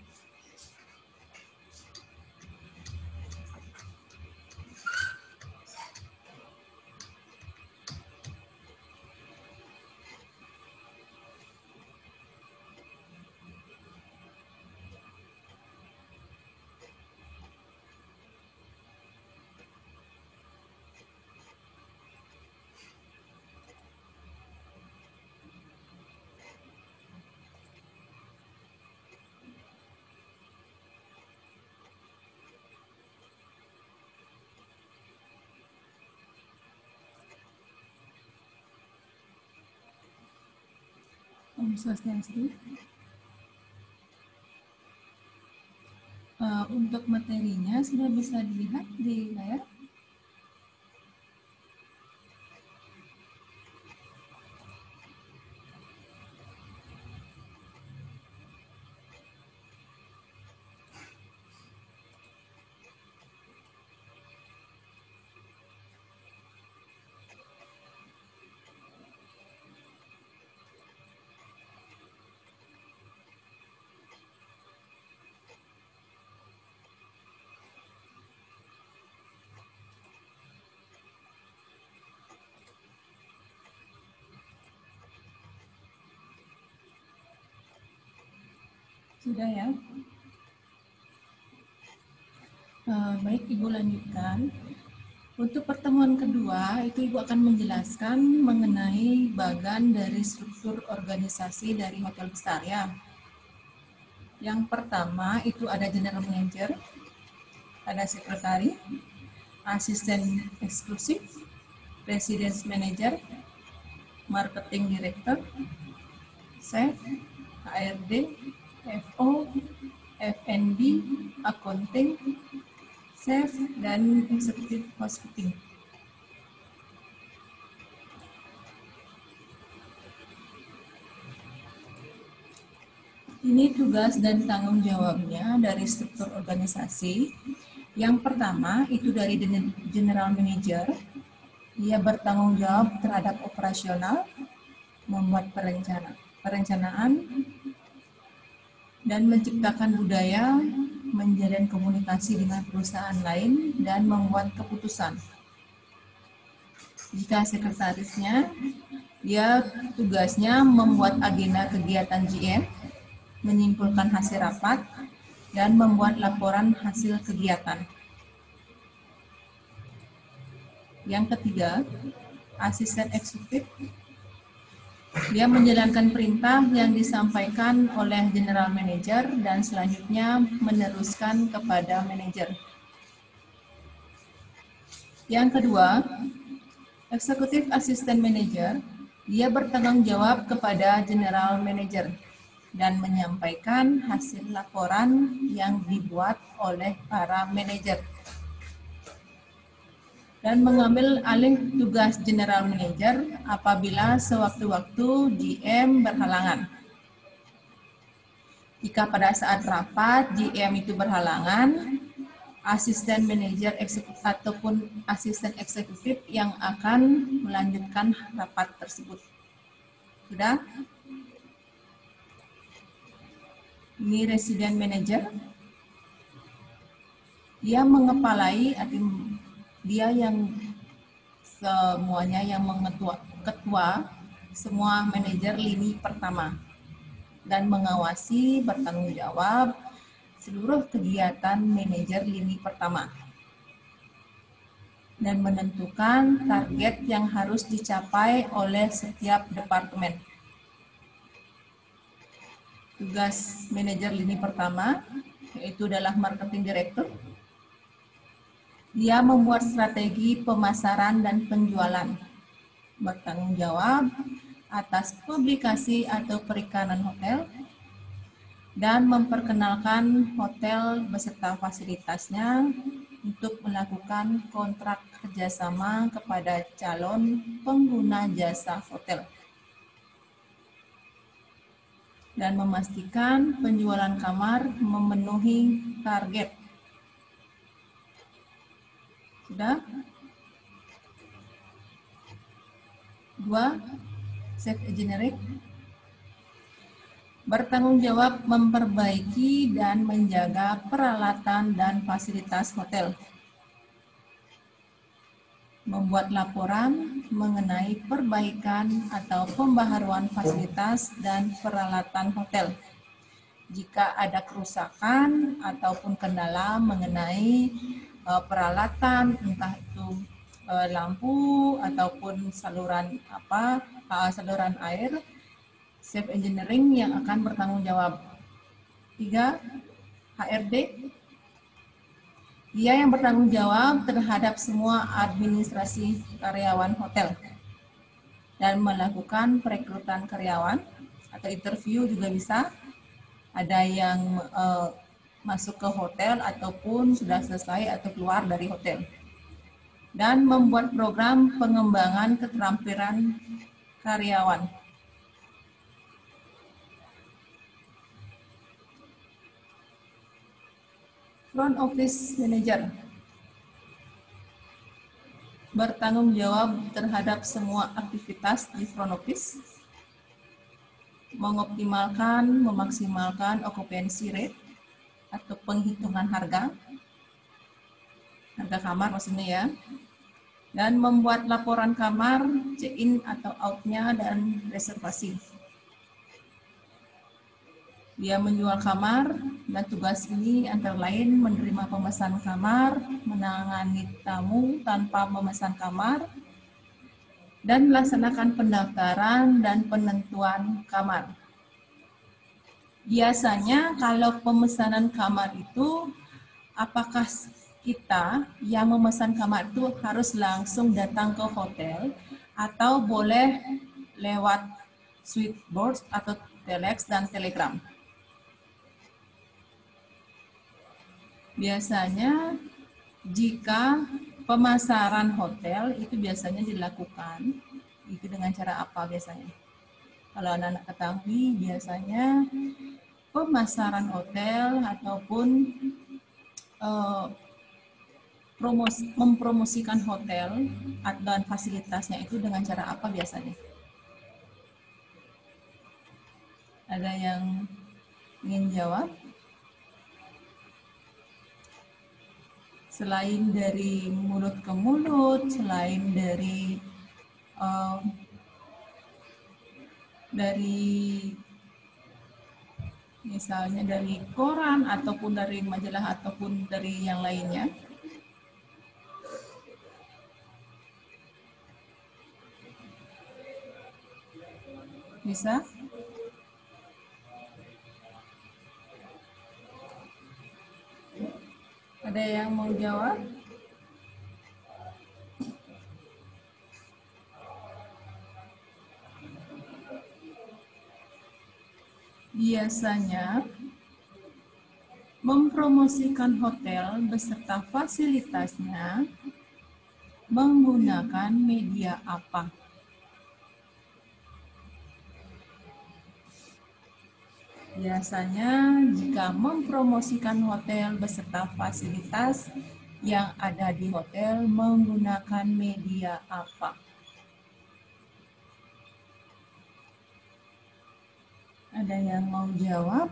Swastiastu. Eh, untuk materinya sudah bisa dilihat di layar. Sudah ya. Eh, baik, Ibu lanjutkan. Untuk pertemuan kedua, itu Ibu akan menjelaskan mengenai bagan dari struktur organisasi dari hotel besar ya. Yang pertama itu ada general manager, ada sekretari, asisten eksklusif, residence manager, marketing director, chef, HRD, FO, FNB, accounting, chef, dan executive housekeeping. Ini tugas dan tanggung jawabnya dari struktur organisasi. Yang pertama itu dari gen- general manager. Dia bertanggung jawab terhadap operasional, membuat perencana, perencanaan, dan menciptakan budaya, menjalin komunikasi dengan perusahaan lain, dan membuat keputusan. Jika sekretarisnya, dia tugasnya membuat agenda kegiatan GM, menyimpulkan hasil rapat, dan membuat laporan hasil kegiatan. Yang ketiga, asisten eksekutif. Dia menjalankan perintah yang disampaikan oleh general manager dan selanjutnya meneruskan kepada manajer. Yang kedua, eksekutif asisten manager, dia bertanggung jawab kepada general manager dan menyampaikan hasil laporan yang dibuat oleh para manajer dan mengambil alih tugas general manager apabila sewaktu-waktu GM berhalangan. Jika pada saat rapat GM itu berhalangan, asisten manajer eksekutif ataupun asisten eksekutif yang akan melanjutkan rapat tersebut. Sudah? Ini resident manager. Dia mengepalai atau dia yang semuanya yang mengetua ketua semua manajer lini pertama dan mengawasi bertanggung jawab seluruh kegiatan manajer lini pertama dan menentukan target yang harus dicapai oleh setiap departemen. Tugas manajer lini pertama yaitu adalah marketing director dia membuat strategi pemasaran dan penjualan, bertanggung jawab atas publikasi atau perikanan hotel, dan memperkenalkan hotel beserta fasilitasnya untuk melakukan kontrak kerjasama kepada calon pengguna jasa hotel dan memastikan penjualan kamar memenuhi target sudah? Dua, set generic. Bertanggung jawab memperbaiki dan menjaga peralatan dan fasilitas hotel. Membuat laporan mengenai perbaikan atau pembaharuan fasilitas dan peralatan hotel. Jika ada kerusakan ataupun kendala mengenai uh, peralatan entah itu uh, lampu ataupun saluran apa uh, saluran air safe engineering yang akan bertanggung jawab. Tiga, HRD. Dia yang bertanggung jawab terhadap semua administrasi karyawan hotel dan melakukan perekrutan karyawan atau interview juga bisa. Ada yang uh, masuk ke hotel ataupun sudah selesai atau keluar dari hotel. Dan membuat program pengembangan keterampilan karyawan. Front Office Manager bertanggung jawab terhadap semua aktivitas di front office, mengoptimalkan, memaksimalkan occupancy rate, atau penghitungan harga, harga kamar maksudnya ya, dan membuat laporan kamar, check-in atau out-nya, dan reservasi. Dia menjual kamar, dan tugas ini antara lain menerima pemesan kamar, menangani tamu tanpa memesan kamar, dan melaksanakan pendaftaran dan penentuan kamar. Biasanya kalau pemesanan kamar itu apakah kita yang memesan kamar itu harus langsung datang ke hotel atau boleh lewat switchboard atau telex dan telegram. Biasanya jika pemasaran hotel itu biasanya dilakukan itu dengan cara apa biasanya? Kalau anak-anak ketahui biasanya pemasaran hotel ataupun uh, promos, mempromosikan hotel dan fasilitasnya itu dengan cara apa biasanya? Ada yang ingin jawab? Selain dari mulut ke mulut, selain dari uh, dari misalnya dari koran ataupun dari majalah ataupun dari yang lainnya. Bisa? Ada yang mau jawab? Biasanya mempromosikan hotel beserta fasilitasnya menggunakan media apa? Biasanya jika mempromosikan hotel beserta fasilitas yang ada di hotel menggunakan media apa? Ada yang mau jawab?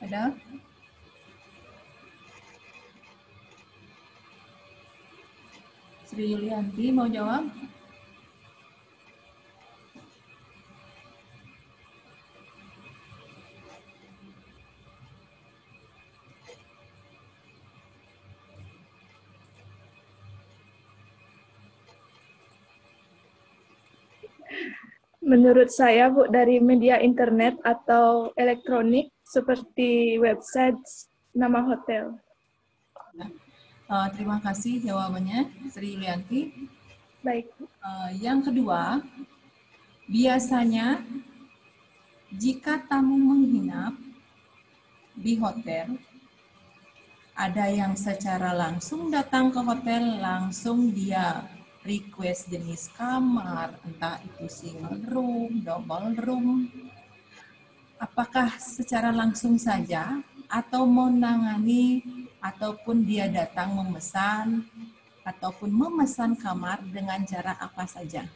Ada? Sri Yulianti mau jawab? Menurut saya, Bu, dari media internet atau elektronik seperti website nama hotel. Uh, terima kasih jawabannya, Sri Yulianti. Baik. Uh, yang kedua, biasanya jika tamu menginap di hotel, ada yang secara langsung datang ke hotel, langsung dia request jenis kamar, entah itu single room, double room. Apakah secara langsung saja atau menangani ataupun dia datang memesan ataupun memesan kamar dengan cara apa saja?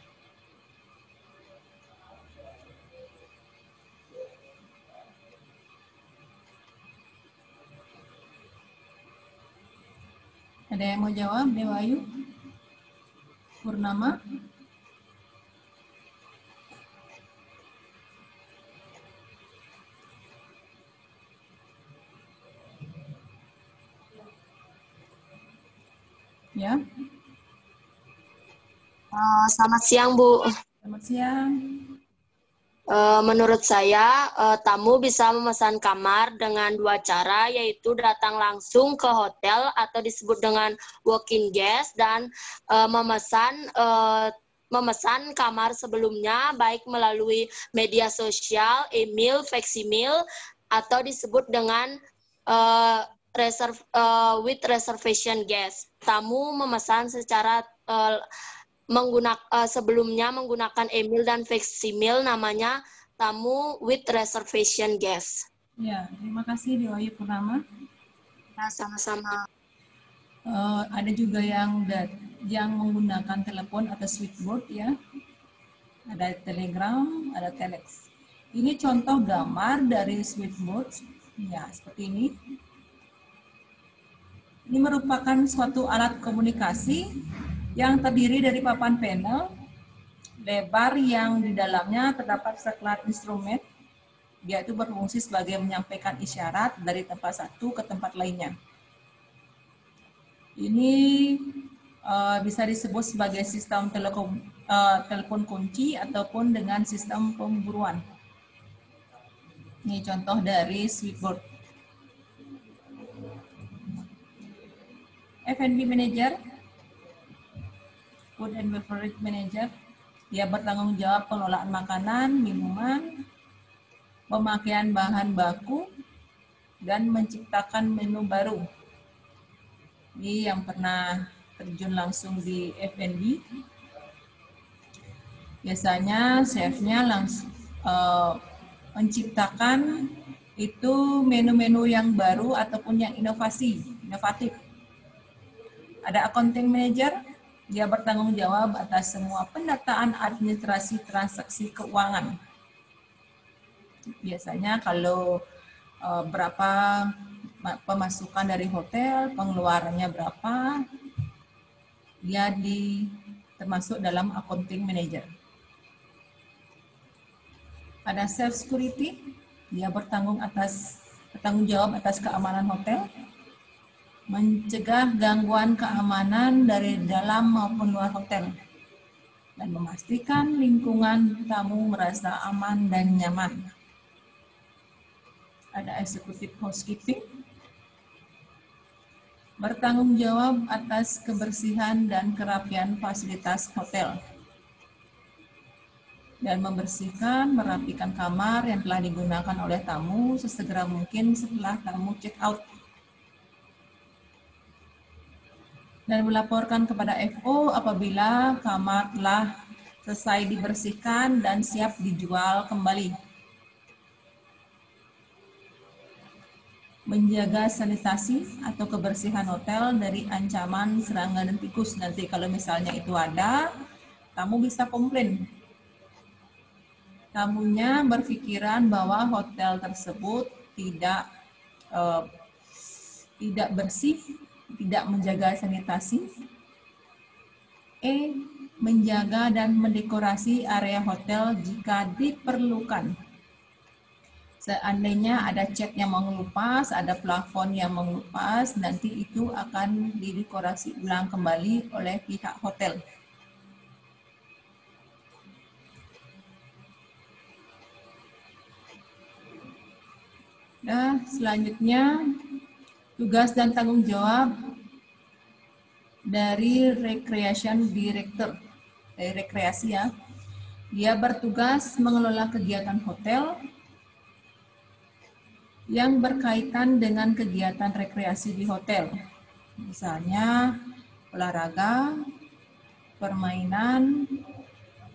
Ada yang mau jawab, Dewa Ayu? Purnama? Ya, Eh, selamat siang, Bu. selamat siang. Eh, menurut saya, eh, tamu bisa memesan kamar dengan dua cara, yaitu datang langsung ke hotel atau disebut dengan walk-in guest dan eh, memesan memesan kamar sebelumnya baik melalui media sosial, email, faximile atau disebut dengan reserve with reservation guest. Tamu memesan secara eh, menggunakan sebelumnya menggunakan email dan faximile namanya tamu with reservation guest. Ya, terima kasih Dewa Ayu Purnama. Nah, sama-sama. Eh, ada juga yang yang menggunakan telepon atau switchboard ya. Ada telegram, ada telex. Ini contoh gambar dari switchboard. Ya, seperti ini. Ini merupakan suatu alat komunikasi yang terdiri dari papan panel, lebar yang di dalamnya terdapat sekelar instrumen, yaitu berfungsi sebagai menyampaikan isyarat dari tempat satu ke tempat lainnya. Ini uh, bisa disebut sebagai sistem telekom, uh, telepon kunci ataupun dengan sistem pemburuan. Ini contoh dari switchboard. F&B Manager, Food and Beverage Manager, dia bertanggung jawab pengelolaan makanan, minuman, pemakaian bahan baku, dan menciptakan menu baru. Ini yang pernah terjun langsung di F&B. Biasanya chefnya langsung uh, menciptakan itu menu-menu yang baru ataupun yang inovasi, inovatif. Ada accounting manager, dia bertanggung jawab atas semua pendataan administrasi transaksi keuangan. Biasanya kalau uh, berapa pemasukan dari hotel, pengeluarannya berapa, dia di termasuk dalam accounting manager. Ada self security, dia bertanggung atas bertanggung jawab atas keamanan hotel. Mencegah gangguan keamanan dari dalam maupun luar hotel, dan memastikan lingkungan tamu merasa aman dan nyaman. Ada eksekutif housekeeping, bertanggung jawab atas kebersihan dan kerapian fasilitas hotel dan membersihkan, merapikan kamar yang telah digunakan oleh tamu sesegera mungkin setelah tamu check out. Dan melaporkan kepada FO apabila kamar telah selesai dibersihkan dan siap dijual kembali. Menjaga sanitasi atau kebersihan hotel dari ancaman serangan dan tikus. Nanti kalau misalnya itu ada, tamu bisa komplain tamunya berpikiran bahwa hotel tersebut tidak eh, tidak bersih, tidak menjaga sanitasi. E. Menjaga dan mendekorasi area hotel jika diperlukan. Seandainya ada cat yang mengelupas, ada plafon yang mengelupas, nanti itu akan didekorasi ulang kembali oleh pihak hotel. Nah, selanjutnya tugas dan tanggung jawab dari Recreation Director, dari rekreasi ya. Dia bertugas mengelola kegiatan hotel yang berkaitan dengan kegiatan rekreasi di hotel. Misalnya olahraga, permainan,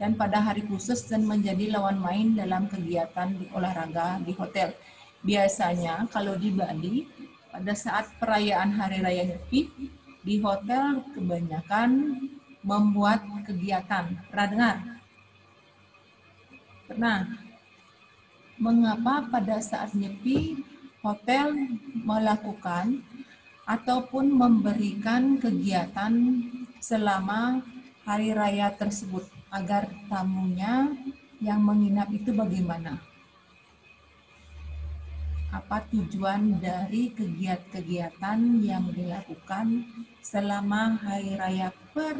dan pada hari khusus dan menjadi lawan main dalam kegiatan olahraga di hotel. Biasanya kalau di Bali pada saat perayaan Hari Raya Nyepi di hotel kebanyakan membuat kegiatan. Pernah dengar? Pernah? Mengapa pada saat Nyepi hotel melakukan ataupun memberikan kegiatan selama hari raya tersebut agar tamunya yang menginap itu bagaimana? Apa tujuan dari kegiatan-kegiatan yang dilakukan selama hari raya per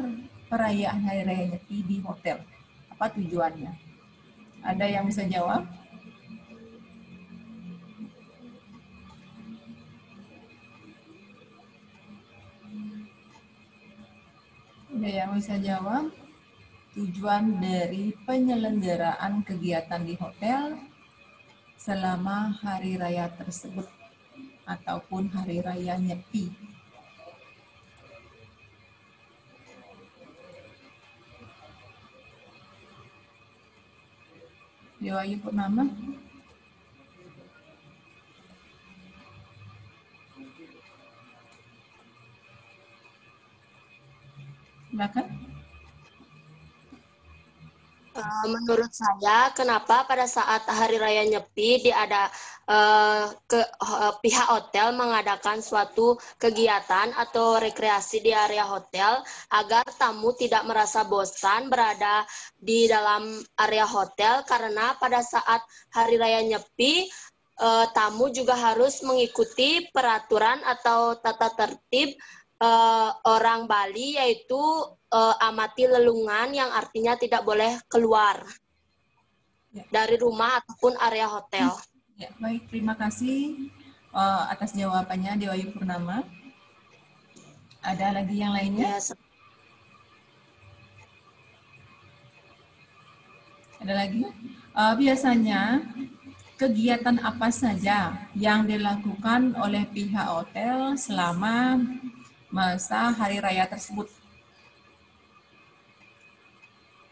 perayaan hari raya Nyepi di hotel. Apa tujuannya? Ada yang bisa jawab? Ada yang bisa jawab? Tujuan dari penyelenggaraan kegiatan di hotel selama hari raya tersebut ataupun hari raya Nyepi. Dewa Purnama. Silakan. Uh, menurut saya, kenapa pada saat hari raya Nyepi dia ada uh, ke uh, pihak hotel mengadakan suatu kegiatan atau rekreasi di area hotel agar tamu tidak merasa bosan berada di dalam area hotel? Karena pada saat hari raya Nyepi tamu juga harus mengikuti peraturan atau tata tertib uh, orang Bali yaitu uh, amati lelungan yang artinya tidak boleh keluar Ya. dari rumah ataupun area hotel. Ya, baik, terima kasih uh, atas jawabannya Dewa Purnama. Ada lagi yang lainnya? Ya, Ada lagi? Uh, biasanya kegiatan apa saja yang dilakukan oleh pihak hotel selama masa hari raya tersebut?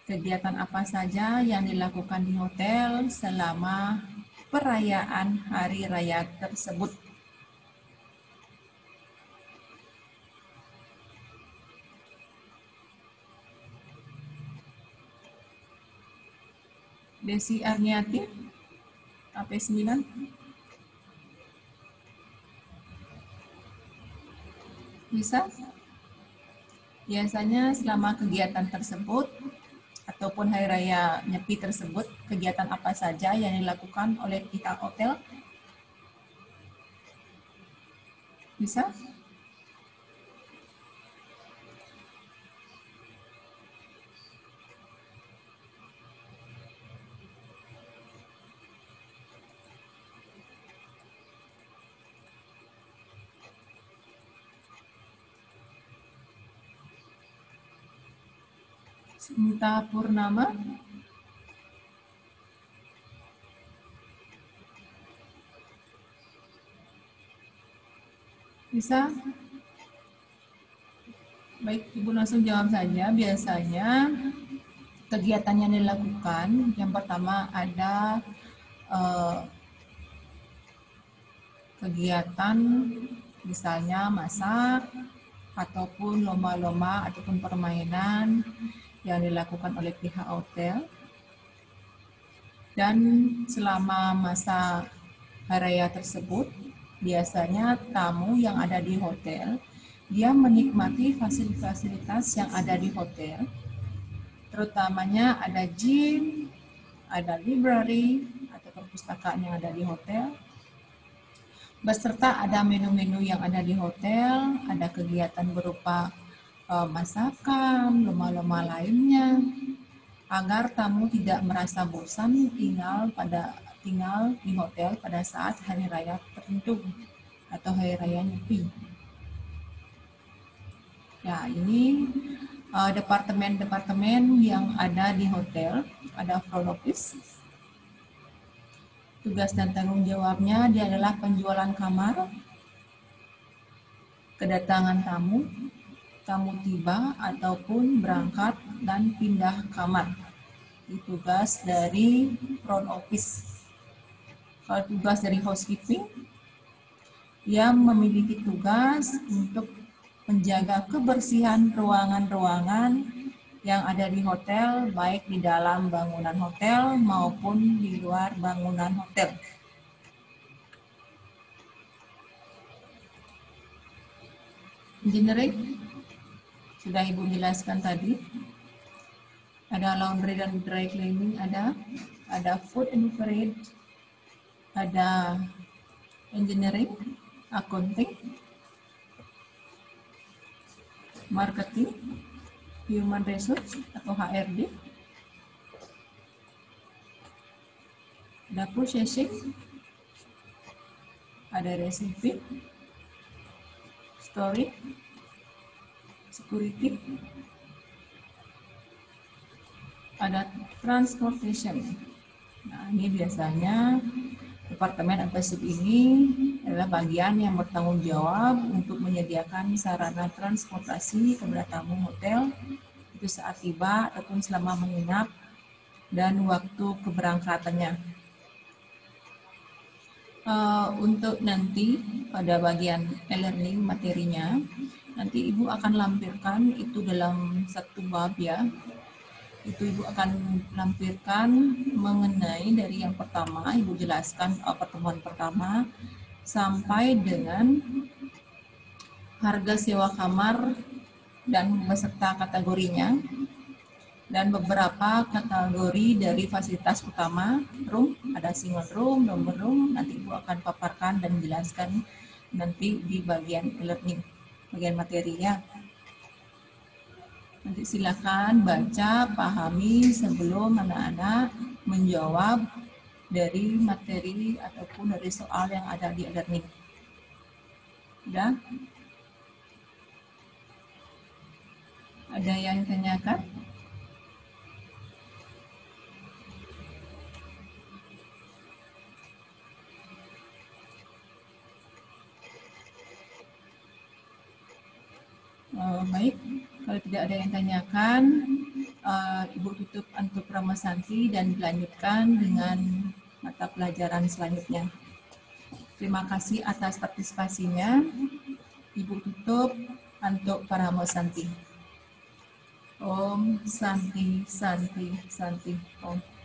Kegiatan apa saja yang dilakukan di hotel selama perayaan hari raya tersebut? Desi Arniati, AP 9. Bisa? Biasanya selama kegiatan tersebut ataupun hari raya Nyepi tersebut, kegiatan apa saja yang dilakukan oleh pihak hotel? Bisa? Sinta Purnama. Bisa? Baik, Ibu langsung jawab saja. Biasanya kegiatan yang dilakukan, yang pertama ada eh, kegiatan misalnya masak ataupun lomba-lomba ataupun permainan yang dilakukan oleh pihak hotel. Dan selama masa hari raya tersebut, biasanya tamu yang ada di hotel, dia menikmati fasilitas-fasilitas yang ada di hotel, terutamanya ada gym, ada library, atau perpustakaan yang ada di hotel, beserta ada menu-menu yang ada di hotel, ada kegiatan berupa masakan, lomba-lomba lainnya, agar tamu tidak merasa bosan tinggal pada tinggal di hotel pada saat hari raya tertentu atau hari raya nyepi. Ya, ini eh, departemen-departemen yang ada di hotel, ada front office. Tugas dan tanggung jawabnya dia adalah penjualan kamar, kedatangan tamu, tamu tiba ataupun berangkat dan pindah kamar. Itu tugas dari front office. Kalau tugas dari housekeeping, yang memiliki tugas untuk menjaga kebersihan ruangan-ruangan yang ada di hotel, baik di dalam bangunan hotel maupun di luar bangunan hotel. Engineering, sudah Ibu jelaskan tadi. Ada laundry dan dry cleaning, ada ada food and beverage, ada engineering, accounting, marketing, human resource atau HRD, ada processing, ada receiving, story, security, ada transportation. Nah, ini biasanya Departemen atau sub ini adalah bagian yang bertanggung jawab untuk menyediakan sarana transportasi kepada tamu hotel itu saat tiba ataupun selama menginap dan waktu keberangkatannya. Uh, untuk nanti pada bagian e-learning materinya, nanti Ibu akan lampirkan itu dalam satu bab ya, itu Ibu akan lampirkan mengenai dari yang pertama, Ibu jelaskan uh, pertemuan pertama sampai dengan harga sewa kamar dan beserta kategorinya dan beberapa kategori dari fasilitas utama room, ada single room, double room, nanti Ibu akan paparkan dan jelaskan nanti di bagian e-learning, bagian materinya. Nanti silakan baca, pahami sebelum anak-anak menjawab dari materi ataupun dari soal yang ada di e-learning. Sudah? Ada yang tanyakan? Uh, baik, kalau tidak ada yang tanyakan, uh, Ibu tutup untuk Ramasanti dan dilanjutkan dengan mata pelajaran selanjutnya. Terima kasih atas partisipasinya. Ibu tutup untuk para Santi. Om Santi Santi Santi Om.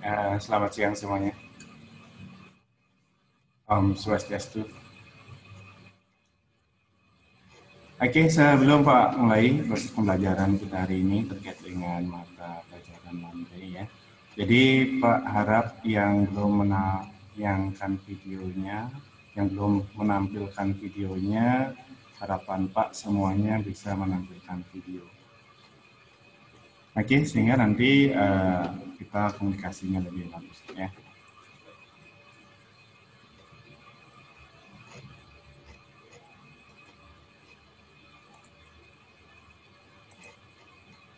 Eh, selamat siang semuanya. Om Swastiastu. Oke, sebelum Pak mulai proses pembelajaran kita hari ini terkait dengan mata pelajaran materi ya. Jadi Pak harap yang belum menayangkan videonya, yang belum menampilkan videonya, harapan Pak semuanya bisa menampilkan video. Oke, sehingga nanti eh, kita komunikasinya lebih bagus ya.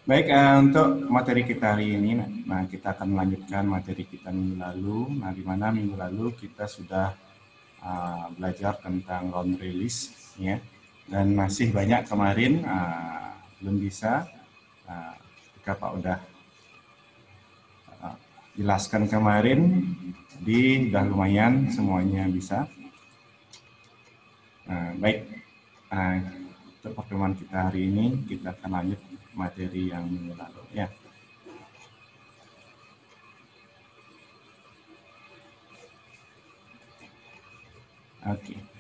Baik, eh, untuk materi kita hari ini, nah kita akan melanjutkan materi kita minggu lalu. Nah, di mana minggu lalu kita sudah uh, belajar tentang loan release, ya, dan masih banyak kemarin uh, belum bisa. Uh, ketika Pak udah jelaskan kemarin, di udah lumayan semuanya bisa. Uh, baik, uh, untuk pertemuan kita hari ini kita akan lanjut materi yang minggu lalu ya. Oke.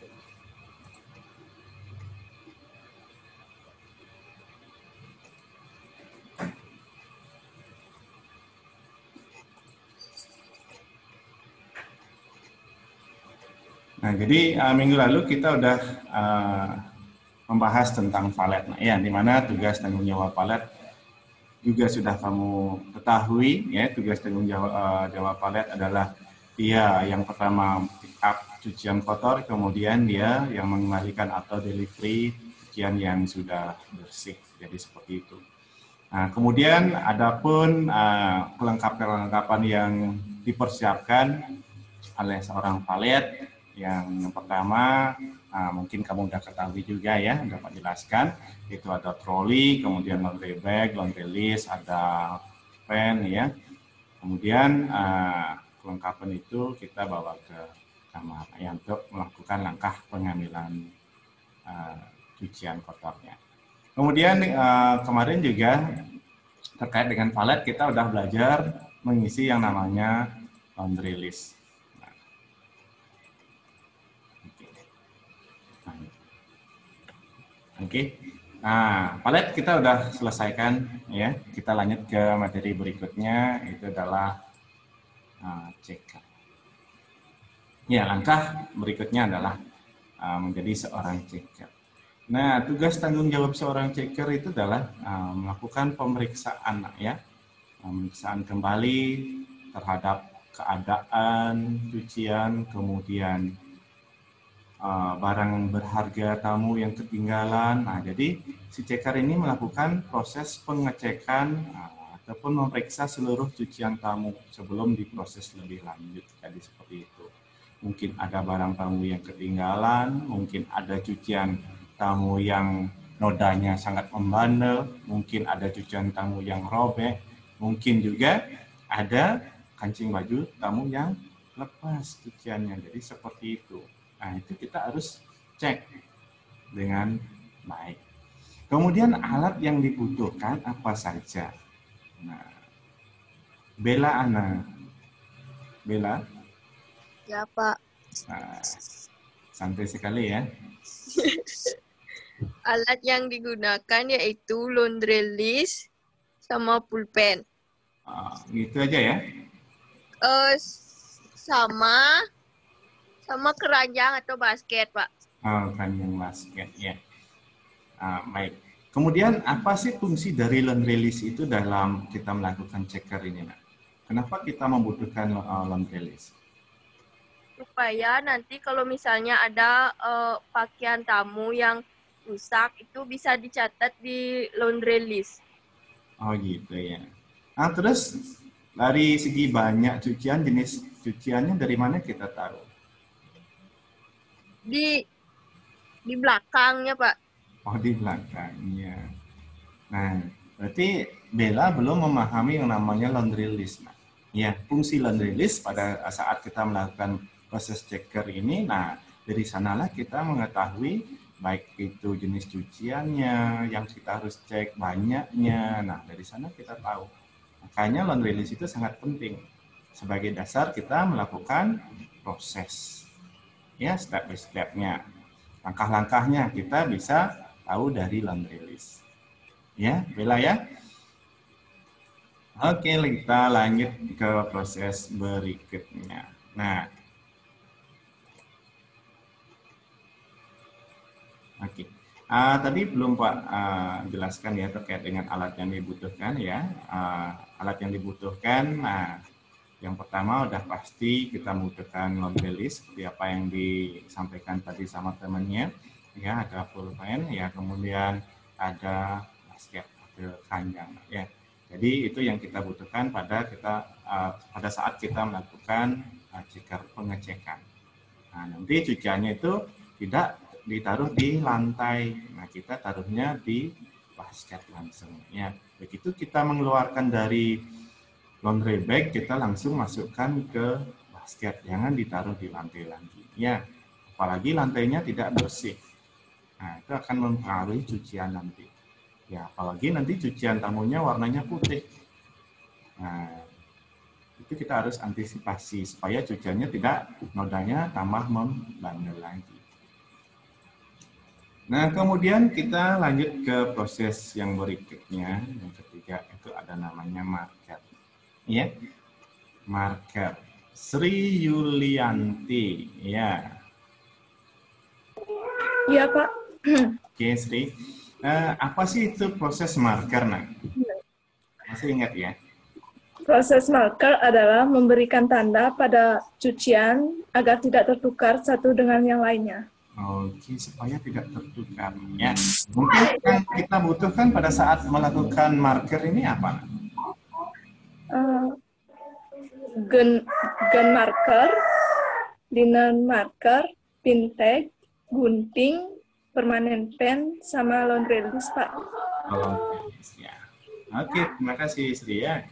Nah, jadi uh, minggu lalu kita udah uh, membahas tentang valet. Nah, ya, di mana tugas tanggung jawab valet juga sudah kamu ketahui, ya, tugas tanggung jawab, uh, jawab valet adalah dia yang pertama pick up cucian kotor, kemudian dia yang mengembalikan atau delivery cucian yang sudah bersih. Jadi seperti itu. Nah, kemudian adapun uh, kelengkapan-kelengkapan yang dipersiapkan oleh seorang valet yang pertama Nah, mungkin kamu sudah ketahui juga ya, dapat jelaskan. Itu ada troli, kemudian laundry bag, laundry list, ada pen ya. Kemudian uh, kelengkapan itu kita bawa ke kamar ya, untuk melakukan langkah pengambilan uh, cucian kotornya. Kemudian uh, kemarin juga terkait dengan valet kita sudah belajar mengisi yang namanya laundry list. Oke. Nah, palet kita udah selesaikan ya. Kita lanjut ke materi berikutnya itu adalah uh, checker. Ya, langkah berikutnya adalah uh, menjadi seorang checker. Nah, tugas tanggung jawab seorang checker itu adalah uh, melakukan pemeriksaan ya. Pemeriksaan kembali terhadap keadaan cucian, kemudian uh, barang berharga tamu yang ketinggalan. Nah, jadi si ceker ini melakukan proses pengecekan uh, ataupun memeriksa seluruh cucian tamu sebelum diproses lebih lanjut. Jadi seperti itu. Mungkin ada barang tamu yang ketinggalan, mungkin ada cucian tamu yang nodanya sangat membandel, mungkin ada cucian tamu yang robek, mungkin juga ada kancing baju tamu yang lepas cuciannya. Jadi seperti itu. Nah, itu kita harus cek dengan baik. Kemudian alat yang dibutuhkan apa saja. Nah, Bella Ana. Bella? Ya, Pak. Nah, santai sekali ya. Alat yang digunakan yaitu laundry list sama pulpen. Uh, gitu aja ya. Uh, sama sama keranjang atau basket, Pak. Oh, keranjang basket, ya. Uh, baik. Kemudian apa sih fungsi dari laundry list itu dalam kita melakukan checker ini, Nak? Kenapa kita membutuhkan uh, laundry list? Supaya nanti kalau misalnya ada uh, pakaian tamu yang rusak, itu bisa dicatat di laundry list. Oh gitu ya. Nah terus dari segi banyak cucian, jenis cuciannya dari mana kita taruh? Di di belakangnya pak. Oh di belakangnya. Nah berarti Bella belum memahami yang namanya laundry list nah ya fungsi laundry list pada saat kita melakukan proses checker ini nah dari sanalah kita mengetahui baik itu jenis cuciannya yang kita harus cek banyaknya. Nah dari sana kita tahu. Makanya laundry list itu sangat penting. Sebagai dasar kita melakukan proses. Ya, step by step-nya. Langkah-langkahnya kita bisa tahu dari laundry list. Ya, Bella ya. Oke, kita lanjut ke proses berikutnya. Nah, oke. Ah, tadi belum Pak ah, jelaskan ya terkait dengan alat yang dibutuhkan ya. Ah, alat yang dibutuhkan, nah yang pertama udah pasti kita laundry list seperti apa yang disampaikan tadi sama temannya. Ya, ada pulpen, ya kemudian ada basket, ada keranjang, ya. Jadi itu yang kita butuhkan pada kita uh, pada saat kita melakukan uh, pengecekan. Nah, nanti cuciannya itu tidak ditaruh di lantai. Nah, kita taruhnya di basket langsung. Ya, begitu kita mengeluarkan dari laundry bag, kita langsung masukkan ke basket. Jangan ditaruh di lantai lagi. Ya, apalagi lantainya tidak bersih. Nah, itu akan mempengaruhi cucian nanti. Ya, apalagi nanti cucian tamunya warnanya putih. Nah, itu kita harus antisipasi supaya cuciannya tidak nodanya tambah membandel lagi. Nah, kemudian kita lanjut ke proses yang berikutnya. Yang ketiga itu ada namanya market. Ya, market. Sri Yulianti, ya. Iya, Pak. Oke, Sri. Eh, apa sih itu proses marker, nak? Masih ingat ya? Proses marker adalah memberikan tanda pada cucian agar tidak tertukar satu dengan yang lainnya. Oke, supaya tidak tertukar. Ya. Mungkin yang kita butuhkan pada saat melakukan marker ini apa? Nak? Eh, gun, gun marker, linen marker, pintek, gunting, permanen pen, sama laundry list, Pak. Kalau ya. Oke, terima kasih Sri ya.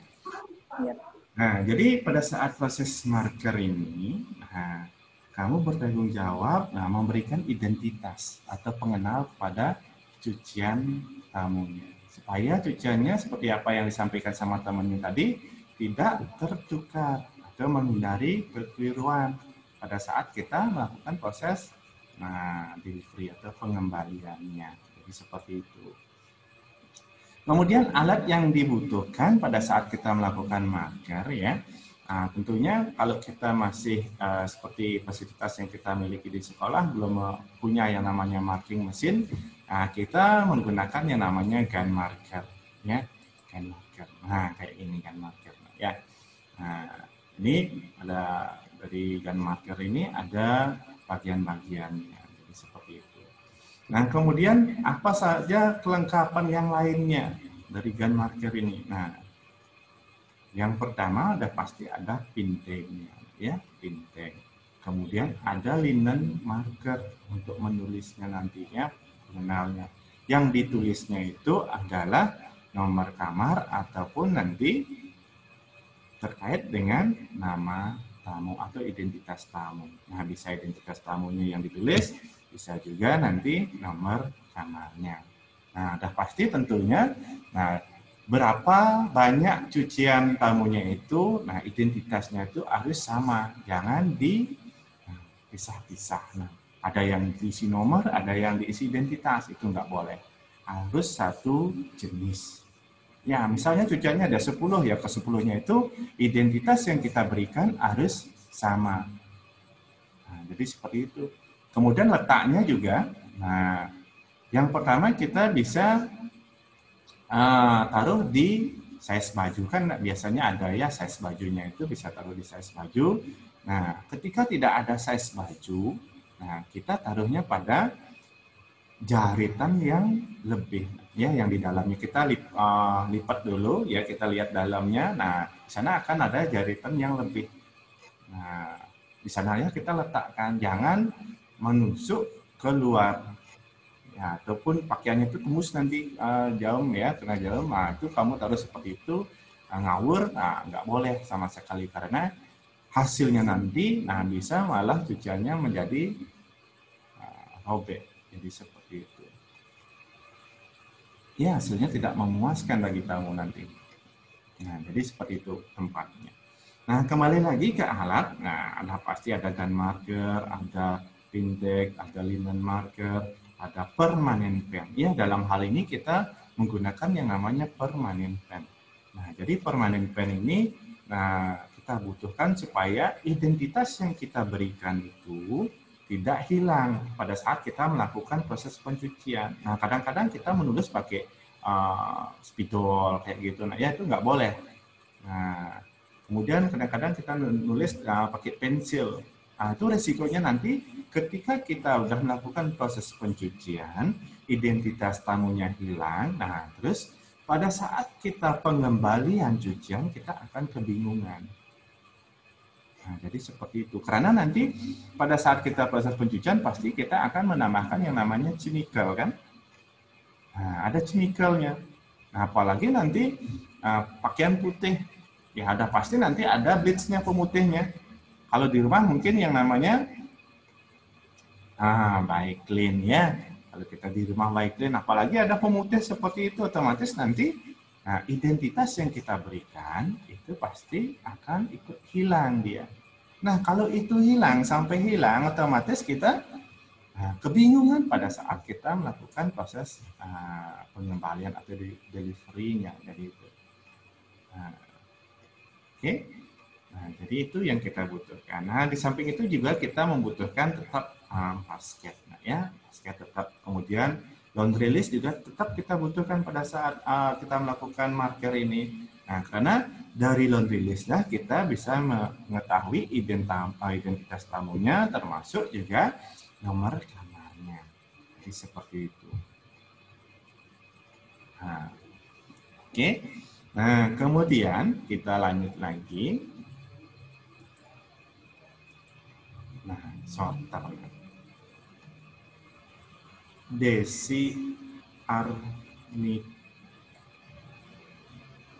Iya. Nah, jadi pada saat proses marker ini, nah, kamu bertanggung jawab nah, memberikan identitas atau pengenal kepada cucian tamunya. Supaya cuciannya seperti apa yang disampaikan sama temannya tadi, tidak tertukar atau menghindari kekeliruan pada saat kita melakukan proses nah, delivery atau pengembaliannya. Jadi seperti itu. Kemudian alat yang dibutuhkan pada saat kita melakukan marker ya, Nah, tentunya kalau kita masih uh, seperti fasilitas yang kita miliki di sekolah belum punya yang namanya marking mesin, nah, kita menggunakan yang namanya gun marker, ya, gun marker. Nah, kayak ini gun marker, ya. Nah, ini ada dari gun marker ini ada bagian-bagiannya, jadi seperti itu. Nah, kemudian apa saja kelengkapan yang lainnya dari gun marker ini? Nah, yang pertama ada pasti ada pintegnya, ya pinteg. Kemudian ada linen marker untuk menulisnya nantinya, mengenalnya. Yang ditulisnya itu adalah nomor kamar ataupun nanti terkait dengan nama tamu atau identitas tamu. Nah, bisa identitas tamunya yang ditulis, bisa juga nanti nomor kamarnya. Nah, udah pasti tentunya, nah berapa banyak cucian tamunya itu, nah identitasnya itu harus sama, jangan di nah, pisah-pisah. Nah, ada yang diisi nomor, ada yang diisi identitas, itu nggak boleh. Harus satu jenis. Ya, misalnya cuciannya ada 10, ya ke 10-nya itu identitas yang kita berikan harus sama. Nah, jadi seperti itu. Kemudian letaknya juga, nah yang pertama kita bisa uh, taruh di size baju kan biasanya ada ya size bajunya itu bisa taruh di size baju. Nah, ketika tidak ada size baju, nah kita taruhnya pada jaritan yang lebih ya yang di dalamnya kita lip, uh, lipat dulu ya kita lihat dalamnya. Nah, di sana akan ada jaritan yang lebih. Nah, di sana ya kita letakkan jangan menusuk keluar Ya, ataupun pakaiannya itu tembus nanti uh, ya, kena jauh, nah itu kamu taruh seperti itu, uh, ngawur, nah nggak boleh sama sekali karena hasilnya nanti, nah bisa malah cuciannya menjadi uh, robek, jadi seperti. Ya, hasilnya tidak memuaskan bagi tamu nanti. Nah, jadi seperti itu tempatnya. Nah, kembali lagi ke alat. Nah, ada pasti ada gun marker, ada pintek, ada linen marker, ada permanent pen. Ya, dalam hal ini kita menggunakan yang namanya permanent pen. Nah, jadi permanent pen ini nah kita butuhkan supaya identitas yang kita berikan itu tidak hilang pada saat kita melakukan proses pencucian. Nah, kadang-kadang kita menulis pakai uh, spidol kayak gitu. Nah, ya itu nggak boleh. Nah, kemudian kadang-kadang kita nulis uh, pakai pensil. Nah, itu resikonya nanti ketika kita udah melakukan proses pencucian, identitas tamunya hilang. Nah, terus pada saat kita pengembalian cucian, kita akan kebingungan. Nah, jadi seperti itu. Karena nanti pada saat kita proses pencucian, pasti kita akan menambahkan yang namanya chemical, kan? Nah, ada chemicalnya. Nah, apalagi nanti uh, pakaian putih. Ya, ada pasti nanti ada bleachnya pemutihnya. Kalau di rumah mungkin yang namanya ah, baik clean ya. Kalau kita di rumah baik clean, apalagi ada pemutih seperti itu, otomatis nanti nah, identitas yang kita berikan itu pasti akan ikut hilang dia. Nah, kalau itu hilang sampai hilang, otomatis kita nah, kebingungan pada saat kita melakukan proses uh, pengembalian atau delivery-nya. Jadi itu. Nah. Okay. Nah, jadi itu yang kita butuhkan. Nah, di samping itu juga kita membutuhkan tetap um, basket. Nah, ya, basket tetap. Kemudian laundry list juga tetap kita butuhkan pada saat uh, kita melakukan marker ini. Nah, karena dari laundry lah kita bisa mengetahui identitas, identitas tamunya, termasuk juga nomor kamarnya. Jadi seperti itu. Nah, oke. Okay. Nah, kemudian kita lanjut lagi. Nah, sorter. Desi Arni.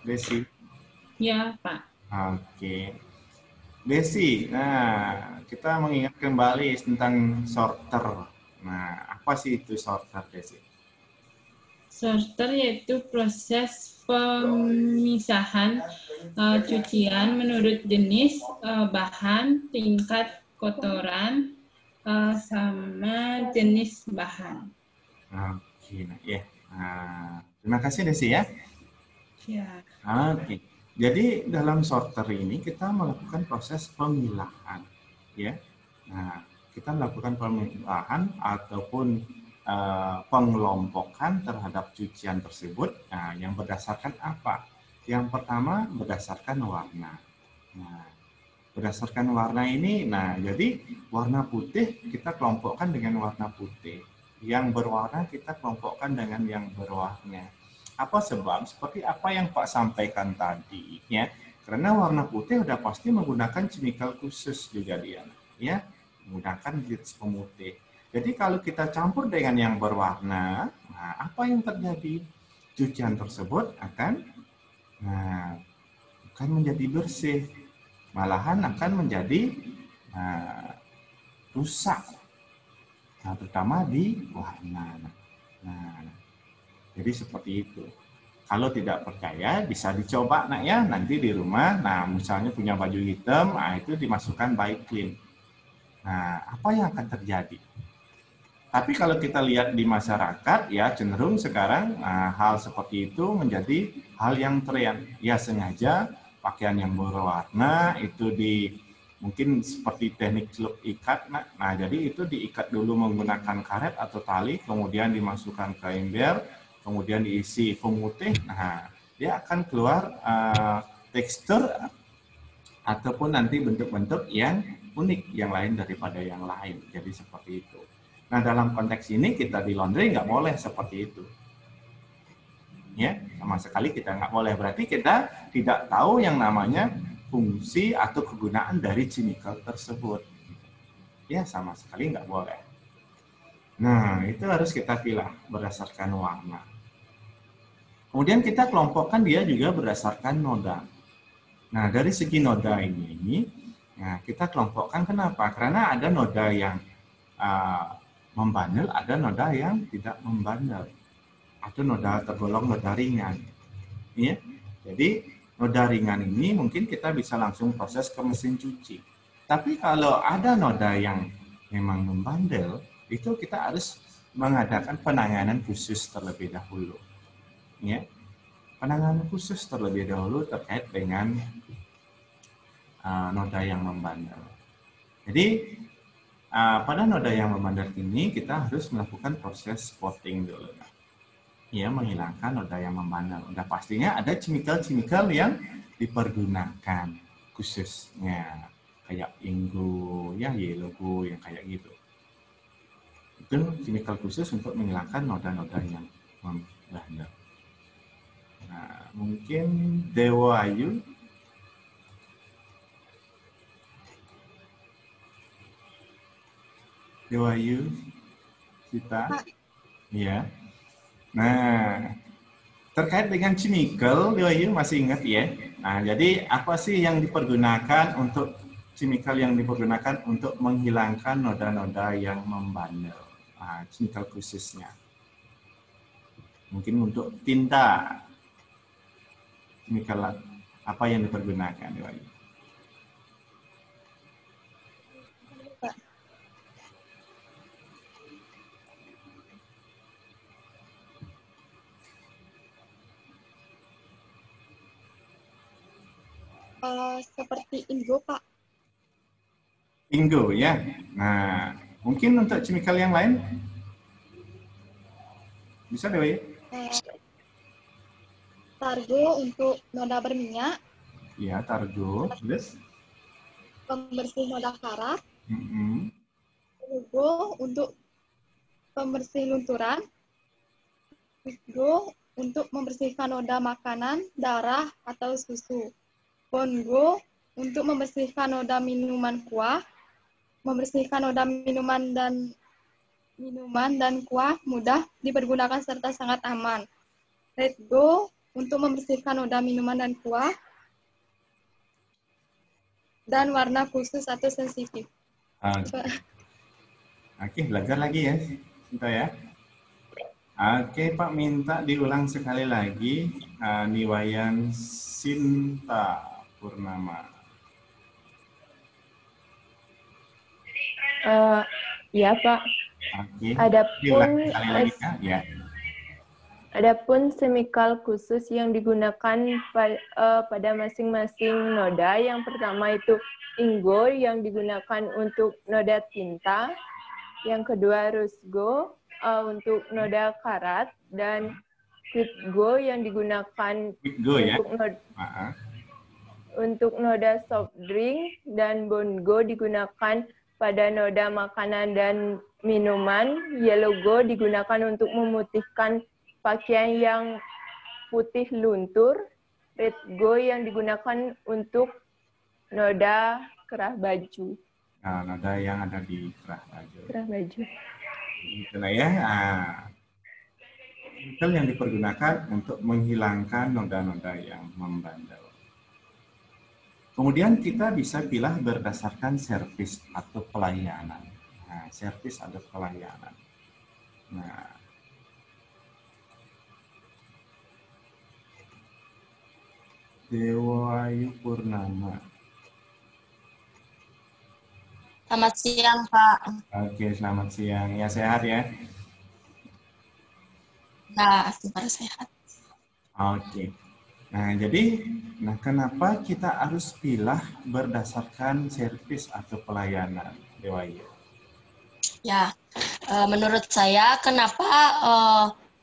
Desi. Ya, Pak. Oke. Desi, nah kita mengingat kembali tentang sorter. Nah, apa sih itu sorter, Desi? Sorter yaitu proses pemisahan uh, cucian menurut jenis, uh, bahan, tingkat kotoran, uh, sama jenis bahan. Oke, nah, ya. Nah, terima kasih Desi ya. Ya. Oke. Jadi dalam sorter ini kita melakukan proses pemilahan, ya. Nah, kita melakukan pemilahan ataupun uh, pengelompokan terhadap cucian tersebut. Nah, yang berdasarkan apa? Yang pertama berdasarkan warna. Nah, berdasarkan warna ini, nah jadi warna putih kita kelompokkan dengan warna putih. Yang berwarna kita kelompokkan dengan yang berwarna. Apa sebab? Seperti apa yang Pak sampaikan tadi, ya. Karena warna putih udah pasti menggunakan chemical khusus juga dia, ya, menggunakan bleach pemutih. Jadi kalau kita campur dengan yang berwarna, nah apa yang terjadi? Cucian tersebut akan nah, akan menjadi bersih, malahan akan menjadi nah, rusak, nah, terutama di warna. Nah, jadi seperti itu. Kalau tidak percaya bisa dicoba nak ya nanti di rumah. Nah misalnya punya baju hitam, nah itu dimasukkan clean. Nah apa yang akan terjadi? Tapi kalau kita lihat di masyarakat ya cenderung sekarang nah, hal seperti itu menjadi hal yang tren. Ya sengaja pakaian yang berwarna itu di mungkin seperti teknik celup ikat. Nah, nah jadi itu diikat dulu menggunakan karet atau tali, kemudian dimasukkan ke ember, kemudian diisi pemutih, nah dia akan keluar uh, tekstur ataupun nanti bentuk-bentuk yang unik yang lain daripada yang lain. Jadi seperti itu. Nah dalam konteks ini kita di laundry nggak boleh seperti itu. Ya, sama sekali kita nggak boleh. Berarti kita tidak tahu yang namanya fungsi atau kegunaan dari chemical tersebut. Ya, sama sekali nggak boleh. Nah, itu harus kita pilih berdasarkan warna. Kemudian kita kelompokkan dia juga berdasarkan noda. Nah, dari segi noda ini, nah kita kelompokkan kenapa? Karena ada noda yang uh, membandel, ada noda yang tidak membandel. Atau noda tergolong noda ringan. Ya. Jadi, noda ringan ini mungkin kita bisa langsung proses ke mesin cuci. Tapi kalau ada noda yang memang membandel, itu kita harus mengadakan penanganan khusus terlebih dahulu. Ya. Penanganan khusus terlebih dahulu terkait dengan uh, noda yang membandel. Jadi uh, pada noda yang membandel ini kita harus melakukan proses spotting dulu ya menghilangkan noda yang membandel. Udah pastinya ada chemical-chemical yang dipergunakan khususnya kayak ingo, ya yellow yang kayak gitu. Itu chemical khusus untuk menghilangkan noda-noda yang membandel. Nah, mungkin Dewa Ayu Dewa Ayu kita Iya. Nah, terkait dengan chemical, Dewayu masih ingat ya? Nah, jadi apa sih yang dipergunakan untuk chemical yang dipergunakan untuk menghilangkan noda-noda yang membandel? Nah, chemical khususnya. Mungkin untuk tinta. Chemical apa yang dipergunakan, Dewayu? Uh, seperti Ingo, Pak. Ingo, ya. Nah, mungkin untuk chemical yang lain? Bisa, Dewi? Uh, targo untuk noda berminyak. Iya, targo. Terus? Pembersih noda karat. Mm -hmm. Untuk pembersih lunturan. Targo untuk membersihkan noda makanan, darah, atau susu. Bongo untuk membersihkan noda minuman kuah, membersihkan noda minuman dan minuman dan kuah mudah dipergunakan serta sangat aman. Red Go untuk membersihkan noda minuman dan kuah, dan warna khusus atau sensitif. Oke, okay, belajar lagi ya, Sinta ya. Oke, Pak minta diulang sekali lagi uh, Niwayan Sinta. Purnama. Uh, ya Pak. Oke. Adapun ya. Adapun semikal khusus yang digunakan pa, uh, pada masing-masing noda, yang pertama itu Ingo yang digunakan untuk noda tinta, yang kedua Rusgo uh, untuk noda karat, dan Quitgo yang digunakan ya? untuk noda, untuk noda soft drink dan bongo digunakan pada noda makanan dan minuman. Yellow go digunakan untuk memutihkan pakaian yang putih luntur. Red go yang digunakan untuk noda kerah baju. Nah, noda yang ada di kerah baju. Kerah baju. Itulah ya. Nah, itu yang dipergunakan untuk menghilangkan noda-noda yang membandel. Kemudian kita bisa pilih berdasarkan servis atau pelayanan. Nah, servis atau pelayanan. Nah, Dewa Ayu Purnama. Selamat siang, Pak. Oke, selamat siang. Ya, sehat ya? Nah, sehat. Oke. Nah, jadi, nah kenapa kita harus pilih berdasarkan servis atau pelayanan, Dewa Ayu? Ya, menurut saya kenapa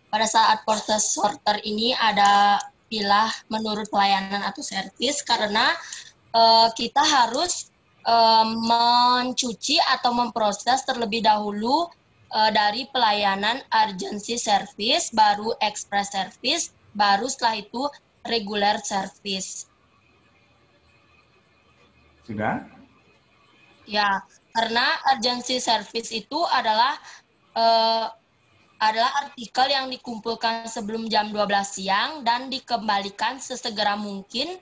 pada saat proses sorter ini ada pilah menurut pelayanan atau servis karena uh, kita harus uh, mencuci atau memproses terlebih dahulu uh, dari pelayanan urgency service, baru express service, baru setelah itu regular service. Sudah? Ya, karena urgency service itu adalah uh, adalah artikel yang dikumpulkan sebelum jam 12 siang dan dikembalikan sesegera mungkin.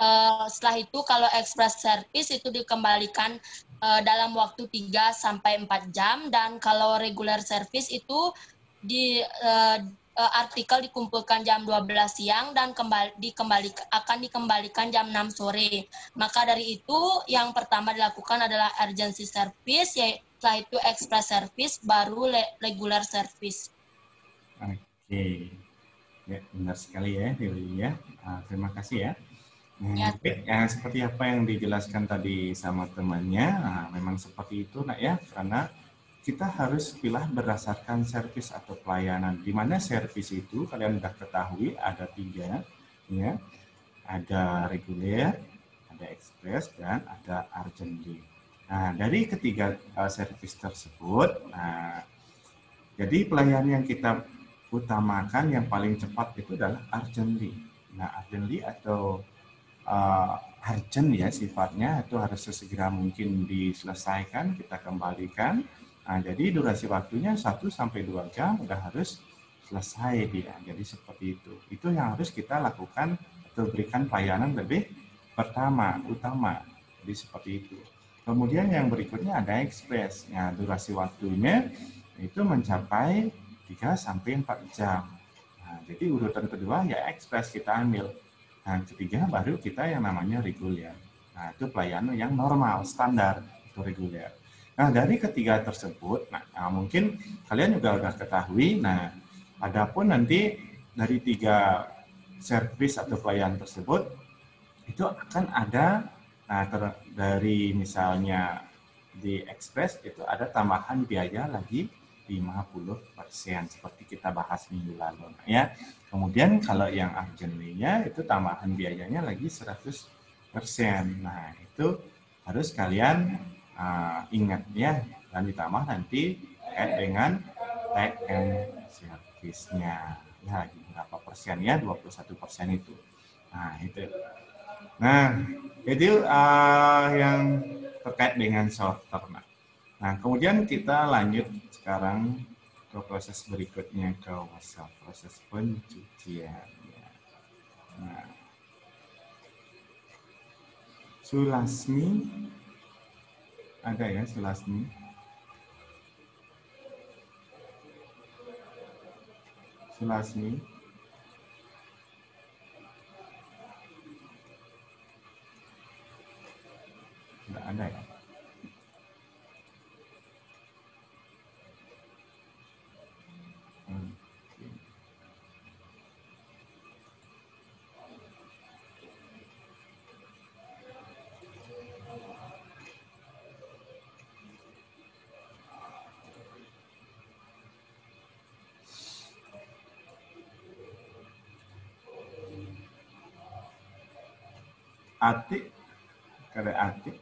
Uh, setelah itu kalau express service itu dikembalikan uh, dalam waktu 3 sampai 4 jam dan kalau regular service itu di uh, eh, artikel dikumpulkan jam 12 siang dan kembali dikembali akan dikembalikan jam 6 sore. Maka dari itu yang pertama dilakukan adalah urgency service yaitu setelah itu express service baru le- regular service. Oke. Ya, benar sekali ya, Dewi ya. Ah, terima kasih ya. Nah, Ya. oke, ya, seperti apa yang dijelaskan tadi sama temannya, nah, memang seperti itu nak ya, karena kita harus pilih berdasarkan servis atau pelayanan. Di mana servis itu kalian sudah ketahui ada tiga, ya, ada reguler, ada express dan ada urgently. Nah, dari ketiga uh, servis tersebut, nah, jadi pelayanan yang kita utamakan yang paling cepat itu adalah urgently. Nah, urgently atau uh, urgent ya sifatnya itu harus sesegera mungkin diselesaikan, kita kembalikan. Nah, jadi durasi waktunya 1 sampai 2 jam udah harus selesai dia. Jadi seperti itu. Itu yang harus kita lakukan atau berikan pelayanan lebih pertama, utama. Jadi seperti itu. Kemudian yang berikutnya ada express. Nah, durasi waktunya itu mencapai 3 sampai 4 jam. Nah, jadi urutan kedua ya express kita ambil. Nah, ketiga baru kita yang namanya reguler. Nah, itu pelayanan yang normal, standar, itu reguler. Nah, dari ketiga tersebut, nah, nah, mungkin kalian juga sudah ketahui, nah, adapun nanti dari tiga servis atau pelayanan tersebut, itu akan ada Nah, ter- dari misalnya di Express itu ada tambahan biaya lagi 50% seperti kita bahas minggu lalu ya. Kemudian kalau yang urgently-nya itu tambahan biayanya lagi 100%. Nah, itu harus kalian uh, ingat ya dan ditambah nanti terkait dengan tag and service-nya. Ya, lagi berapa persen ya? 21 persen itu. Nah, itu. Nah, itu uh, yang terkait dengan sorter. Nah, kemudian kita lanjut sekarang ke proses berikutnya ke wasal proses pencucian. Nah, Sulasmi ada ya Sulasmi? Sulasmi. Tidak ada ya? Atik, kada atik.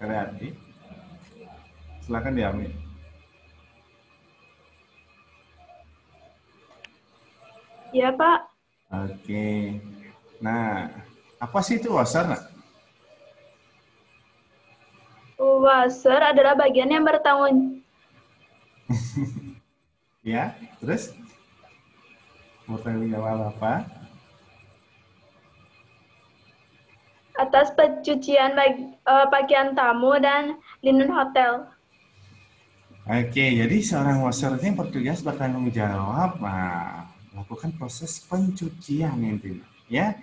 Kreatif. Silakan diambil. Iya, Pak. Oke. Nah, apa sih itu wasar? Nak? Wasser adalah bagian yang bertanggung Ya, terus? Jawab apa? atas pencucian bag- eh, pakaian tamu dan linen hotel. Oke, jadi seorang washer ini bertugas bertanggung jawab nah, melakukan proses pencucian intinya, ya.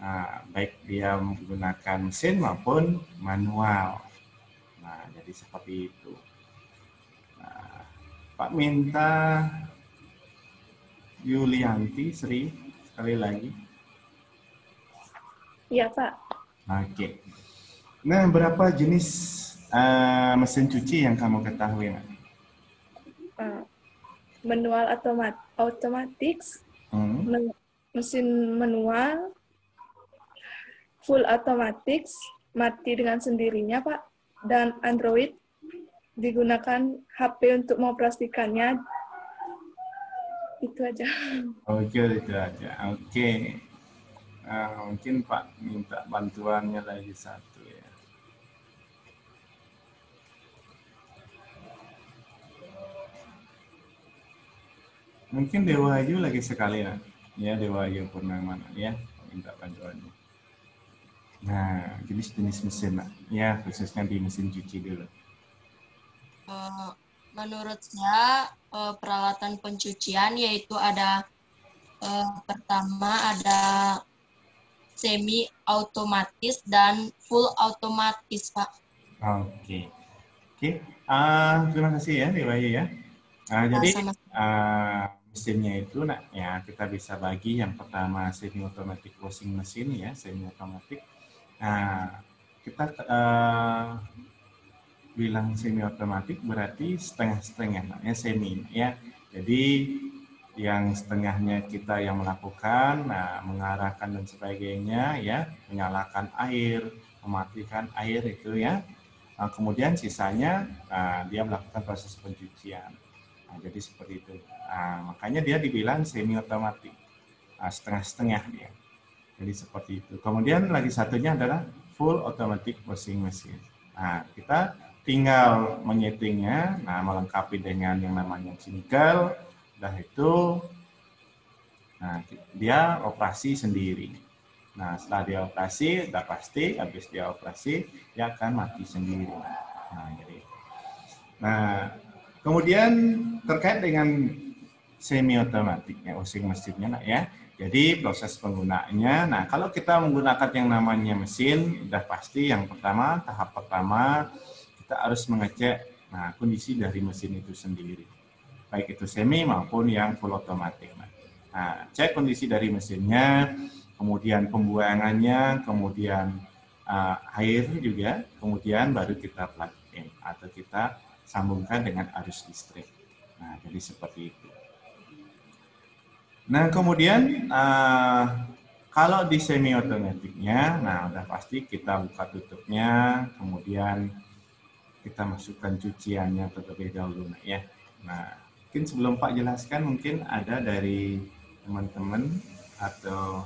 Nah, baik dia menggunakan mesin maupun manual. Nah, jadi seperti itu. Nah, Pak minta Yulianti Sri sekali lagi. Iya, Pak. Oke. Nah, berapa jenis eh, mesin cuci yang kamu ketahui? Nak? Eh, manual automat automatics, Hmm. men- mesin manual, full automatics, mati dengan sendirinya, Pak, dan Android digunakan HP untuk mengoperasikannya. Itu aja. Oke, itu aja. Oke. Ah, mungkin Pak minta bantuannya lagi satu ya. Mungkin Dewa Ayu lagi sekali ya. Ya, Dewa Ayu Purnama ya, minta bantuannya. Nah, jenis-jenis mesin, ya khususnya di mesin cuci dulu. Eh, menurut saya eh, peralatan pencucian yaitu ada eh, pertama ada semi otomatis dan full otomatis Pak. Oke. Oke. Ah, terima kasih ya, Dewa ya. Ah, jadi ah, mesinnya itu nak ya kita bisa bagi yang pertama semi automatic washing machine ya, semi otomatik. Nah, kita ah, bilang semi otomatik berarti setengah-setengah nak ya semi ya. Jadi yang setengahnya kita yang melakukan, nah, mengarahkan dan sebagainya ya, menyalakan air, mematikan air itu ya. Nah, kemudian sisanya ah, dia melakukan proses pencucian. Nah, jadi seperti itu. Nah, makanya dia dibilang semi otomatik, Ah, setengah-setengah dia. Jadi seperti itu. Kemudian lagi satunya adalah full automatic washing machine. Nah, kita tinggal menyetingnya, nah melengkapi dengan yang namanya single, udah itu, nah dia operasi sendiri. Nah, setelah dia operasi, udah pasti habis dia operasi, dia akan mati sendiri. Nah, jadi. Nah, kemudian terkait dengan semi otomatik ya, washing mesinnya nak ya. Jadi proses penggunaannya, nah kalau kita menggunakan yang namanya mesin, udah pasti yang pertama, tahap pertama, kita harus mengecek nah, kondisi dari mesin itu sendiri. Baik itu semi maupun yang full otomatik. Nah, cek kondisi dari mesinnya, kemudian pembuangannya, kemudian uh, air juga, kemudian baru kita plug in atau kita sambungkan dengan arus listrik. Nah, jadi seperti itu. Nah, kemudian uh, kalau di semi otomatiknya, nah udah pasti kita buka tutupnya, kemudian kita masukkan cuciannya terlebih dahulu, nah, ya. Nah, mungkin sebelum Pak jelaskan, mungkin ada dari teman-teman atau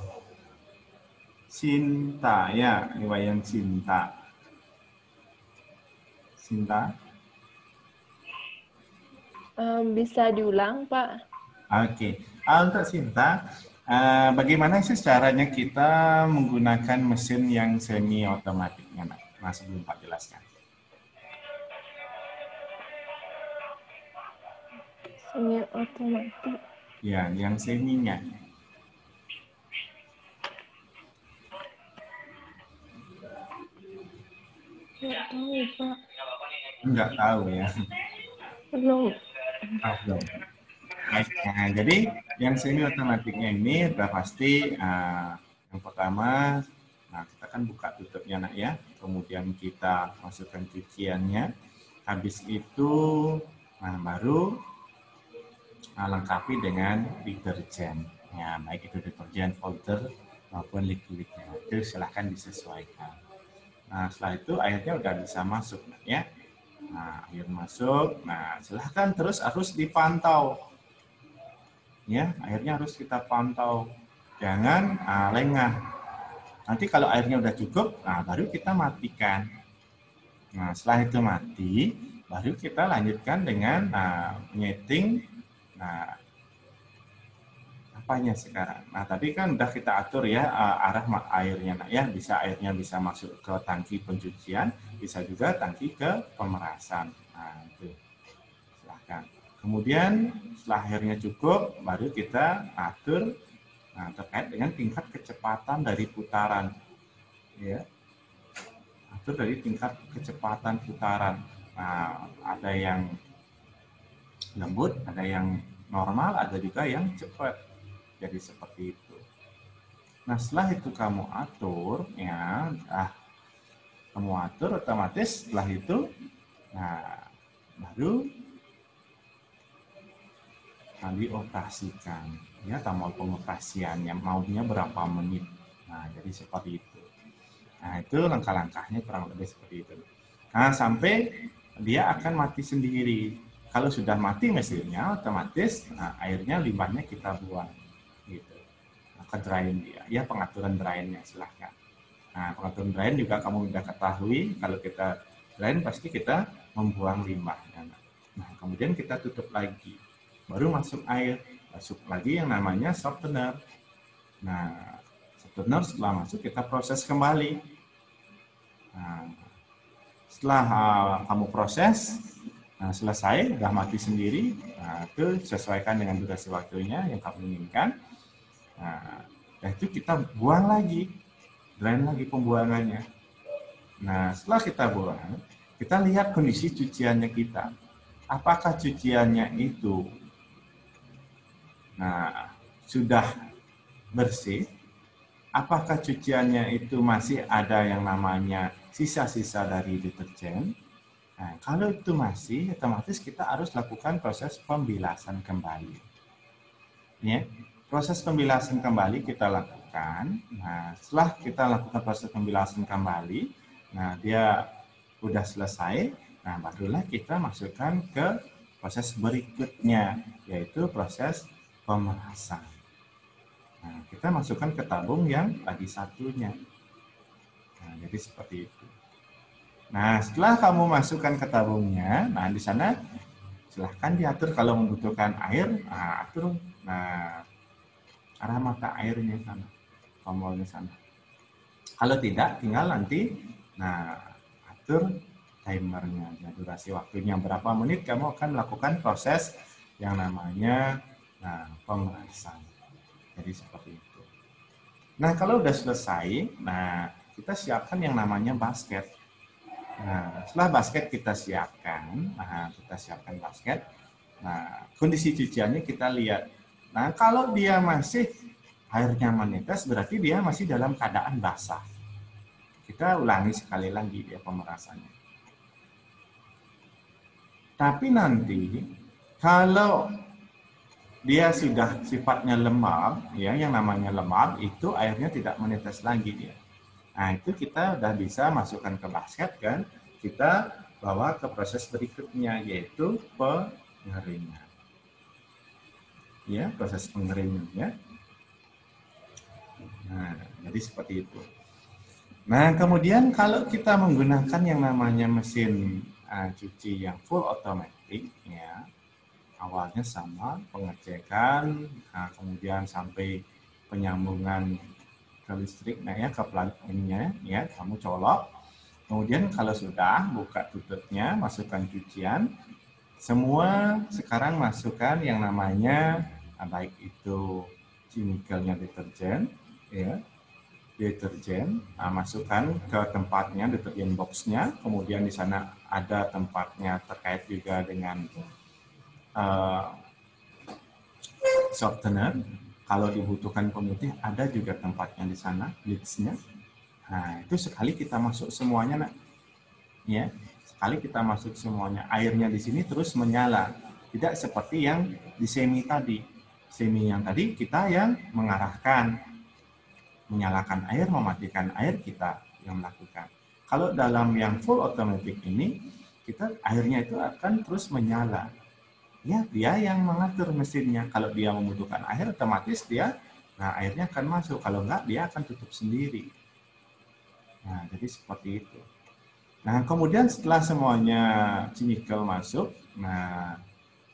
Sinta, ya, riwayat Sinta. Sinta, Eh, bisa diulang, Pak? Oke, Ah, untuk Sinta, eh, bagaimana sih caranya kita menggunakan mesin yang semi otomatiknya? Nah, sebelum Pak jelaskan. Semi otomatis. Ya, yang seminya. Nggak tahu, Pak. Enggak tahu ya. Belum. Ah, belum. Nah, jadi yang semi otomatiknya ini sudah pasti ah, yang pertama, nah kita kan buka tutupnya nak ya, kemudian kita masukkan cuciannya, habis itu nah baru lengkapi dengan deterjen, ya baik itu deterjen powder maupun liquidnya, itu silahkan disesuaikan. Nah setelah itu airnya udah bisa masuk ya. Nah, air masuk. Nah, silahkan terus harus dipantau. Ya, airnya harus kita pantau. Jangan ah, lengah. Nanti kalau airnya udah cukup, nah baru kita matikan. Nah, setelah itu mati, baru kita lanjutkan dengan nah, menyeting nah apanya sekarang. Nah, tadi kan udah kita atur ya ah, arah airnya nah ya, bisa airnya bisa masuk ke tangki pencucian, bisa juga tangki ke pemerasan. Nah, itu. Silahkan. Kemudian setelah airnya cukup, baru kita atur nah, terkait dengan tingkat kecepatan dari putaran. Ya. Atur dari tingkat kecepatan putaran. Nah, ada yang lembut, ada yang normal, ada juga yang cepat. Jadi seperti itu. Nah, setelah itu kamu atur, ya, ah, kamu atur otomatis setelah itu, nah, baru nah, dioperasikan. Ya, tamu pengoperasiannya maunya berapa menit. Nah, jadi seperti itu. Nah, itu langkah-langkahnya kurang lebih seperti itu. Nah, sampai dia akan mati sendiri. Kalau sudah mati mesinnya, otomatis nah, airnya limbahnya kita buang. Gitu. Nah, ke drain dia. Ya, pengaturan drainnya silahkan. Nah, pengaturan drain juga kamu sudah ketahui, kalau kita drain pasti kita membuang limbahnya. Nah, kemudian kita tutup lagi. Baru masuk air, masuk lagi yang namanya softener. Nah, softener setelah masuk kita proses kembali. Nah, setelah uh, kamu proses, Nah, selesai, udah mati sendiri, nah, itu sesuaikan dengan durasi waktunya yang kamu inginkan. Nah, itu kita buang lagi, drain lagi pembuangannya. Nah, setelah kita buang, kita lihat kondisi cuciannya kita. Apakah cuciannya itu nah, sudah bersih? Apakah cuciannya itu masih ada yang namanya sisa-sisa dari deterjen? Nah, kalau itu masih, otomatis kita harus lakukan proses pembilasan kembali. Ya, proses pembilasan kembali kita lakukan. Nah, setelah kita lakukan proses pembilasan kembali, nah dia udah selesai, nah barulah kita masukkan ke proses berikutnya, yaitu proses pemerasan. Nah, kita masukkan ke tabung yang tadi satunya. Nah, jadi seperti itu. Nah, setelah kamu masukkan ke tabungnya, nah di sana silahkan diatur kalau membutuhkan air, nah, atur nah arah mata airnya sana, tombolnya sana. Kalau tidak, tinggal nanti nah atur timernya, ya, durasi waktunya berapa menit kamu akan melakukan proses yang namanya nah pemerasan. Jadi seperti itu. Nah, kalau udah selesai, nah kita siapkan yang namanya basket. Nah, setelah basket kita siapkan, nah kita siapkan basket. Nah, kondisi cuciannya kita lihat. Nah, kalau dia masih airnya menetes, berarti dia masih dalam keadaan basah. Kita ulangi sekali lagi ya pemerasannya. Tapi nanti kalau dia sudah sifatnya lemah, ya yang namanya lemah itu airnya tidak menetes lagi dia. Nah, itu kita udah bisa masukkan ke basket kan, kita bawa ke proses berikutnya yaitu pengeringan. Ya, proses pengeringan ya. Nah, jadi seperti itu. Nah, kemudian kalau kita menggunakan yang namanya mesin uh, cuci yang full automatic ya, awalnya sama pengecekan, nah, kemudian sampai penyambungan ke listrik nah ya ke plug-innya ya kamu colok. Kemudian kalau sudah buka tutupnya masukkan cucian. Semua sekarang masukkan yang namanya nah, baik itu chemicalnya deterjen ya deterjen. Nah, masukkan ke tempatnya deterjen boxnya. Kemudian di sana ada tempatnya terkait juga dengan uh, softener kalau dibutuhkan pemutih, ada juga tempatnya di sana, bleachnya. Nah, itu sekali kita masuk semuanya, nak. Ya, sekali kita masuk semuanya, airnya di sini terus menyala. Tidak seperti yang di semi tadi. Semi yang tadi kita yang mengarahkan, menyalakan air, mematikan air kita yang melakukan. Kalau dalam yang full automatic ini, kita airnya itu akan terus menyala ya dia yang mengatur mesinnya. Kalau dia membutuhkan air, otomatis dia, nah airnya akan masuk. Kalau enggak, dia akan tutup sendiri. Nah, jadi seperti itu. Nah, kemudian setelah semuanya chemical masuk, nah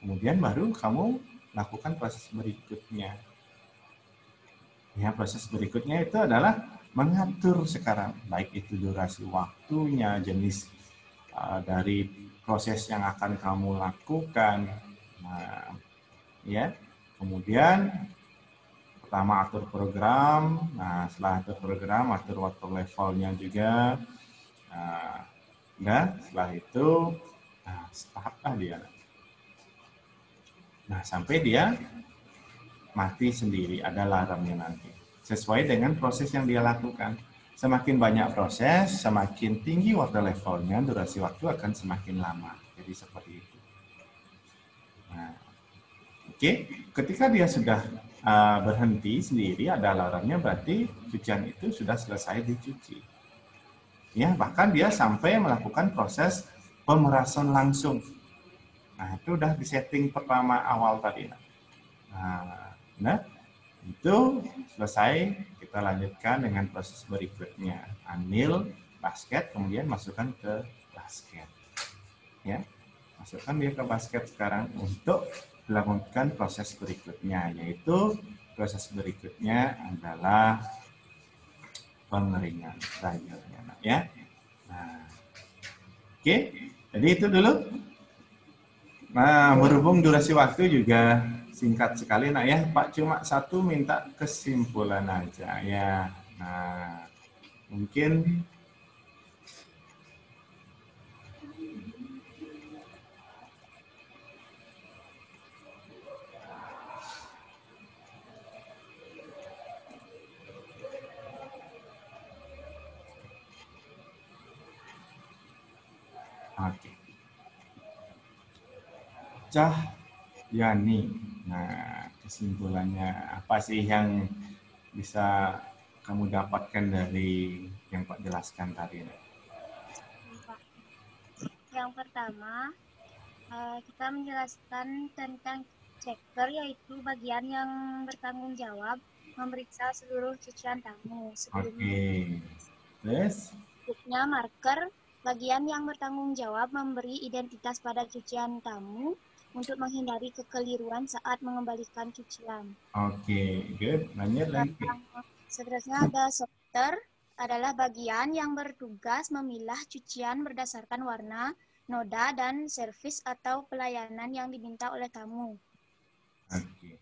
kemudian baru kamu lakukan proses berikutnya. Ya, proses berikutnya itu adalah mengatur sekarang, baik itu durasi waktunya, jenis uh, dari proses yang akan kamu lakukan, Nah, ya. Kemudian pertama atur program. Nah, setelah atur program, atur water levelnya juga. Nah, dan setelah itu nah, startlah dia. Nah, sampai dia mati sendiri, ada alarmnya nanti. Sesuai dengan proses yang dia lakukan. Semakin banyak proses, semakin tinggi water levelnya, durasi waktu akan semakin lama. Jadi seperti itu. Oke, ketika dia sudah uh, berhenti sendiri ada alarmnya berarti cucian itu sudah selesai dicuci. Ya, bahkan dia sampai melakukan proses pemerasan langsung. Nah, itu udah di setting pertama awal tadi. Nah, nah itu selesai kita lanjutkan dengan proses berikutnya. Ambil basket, kemudian masukkan ke basket. Ya, masukkan dia ke basket sekarang untuk dilakukan proses berikutnya yaitu proses berikutnya adalah pengeringan dryernya ya. Nah, oke, jadi itu dulu Nah, berhubung durasi waktu juga singkat sekali, nak ya, Pak cuma satu minta kesimpulan aja ya. Nah, mungkin Cah Yani. Nah, kesimpulannya apa sih yang bisa kamu dapatkan dari yang Pak jelaskan tadi? Yang pertama, eh, kita menjelaskan tentang checker yaitu bagian yang bertanggung jawab memeriksa seluruh cucian tamu Oke. sebelumnya. Terus? Berikutnya marker bagian yang bertanggung jawab memberi identitas pada cucian tamu untuk menghindari kekeliruan saat mengembalikan cucian. Oke, good. Lanjut lagi. Seterusnya ada sorter adalah bagian yang bertugas memilah cucian berdasarkan warna, noda, dan servis atau pelayanan yang diminta oleh tamu. Oke.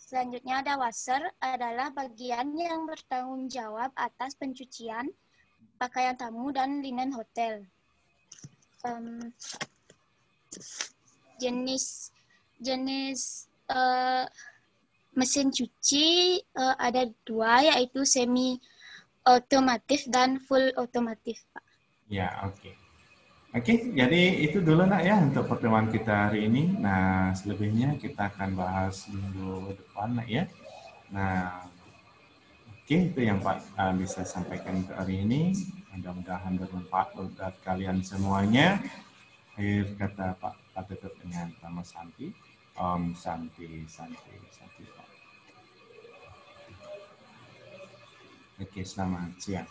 Selanjutnya ada washer adalah bagian yang bertanggung jawab atas pencucian pakaian tamu dan linen hotel. Em, jenis jenis eh, mesin cuci eh, ada dua yaitu semi otomatis dan full otomatis Pak. Ya, oke. Oke, jadi itu dulu nak ya untuk pertemuan kita hari ini. Nah, selebihnya kita akan bahas minggu depan nak ya. Nah, oke itu yang Pak uh, bisa sampaikan ke hari ini. Mudah-mudahan bermanfaat buat kalian semuanya. Akhir kata Pak, tetap dengan nama Santi Om Santi Santi Santi Oke, selamat siang.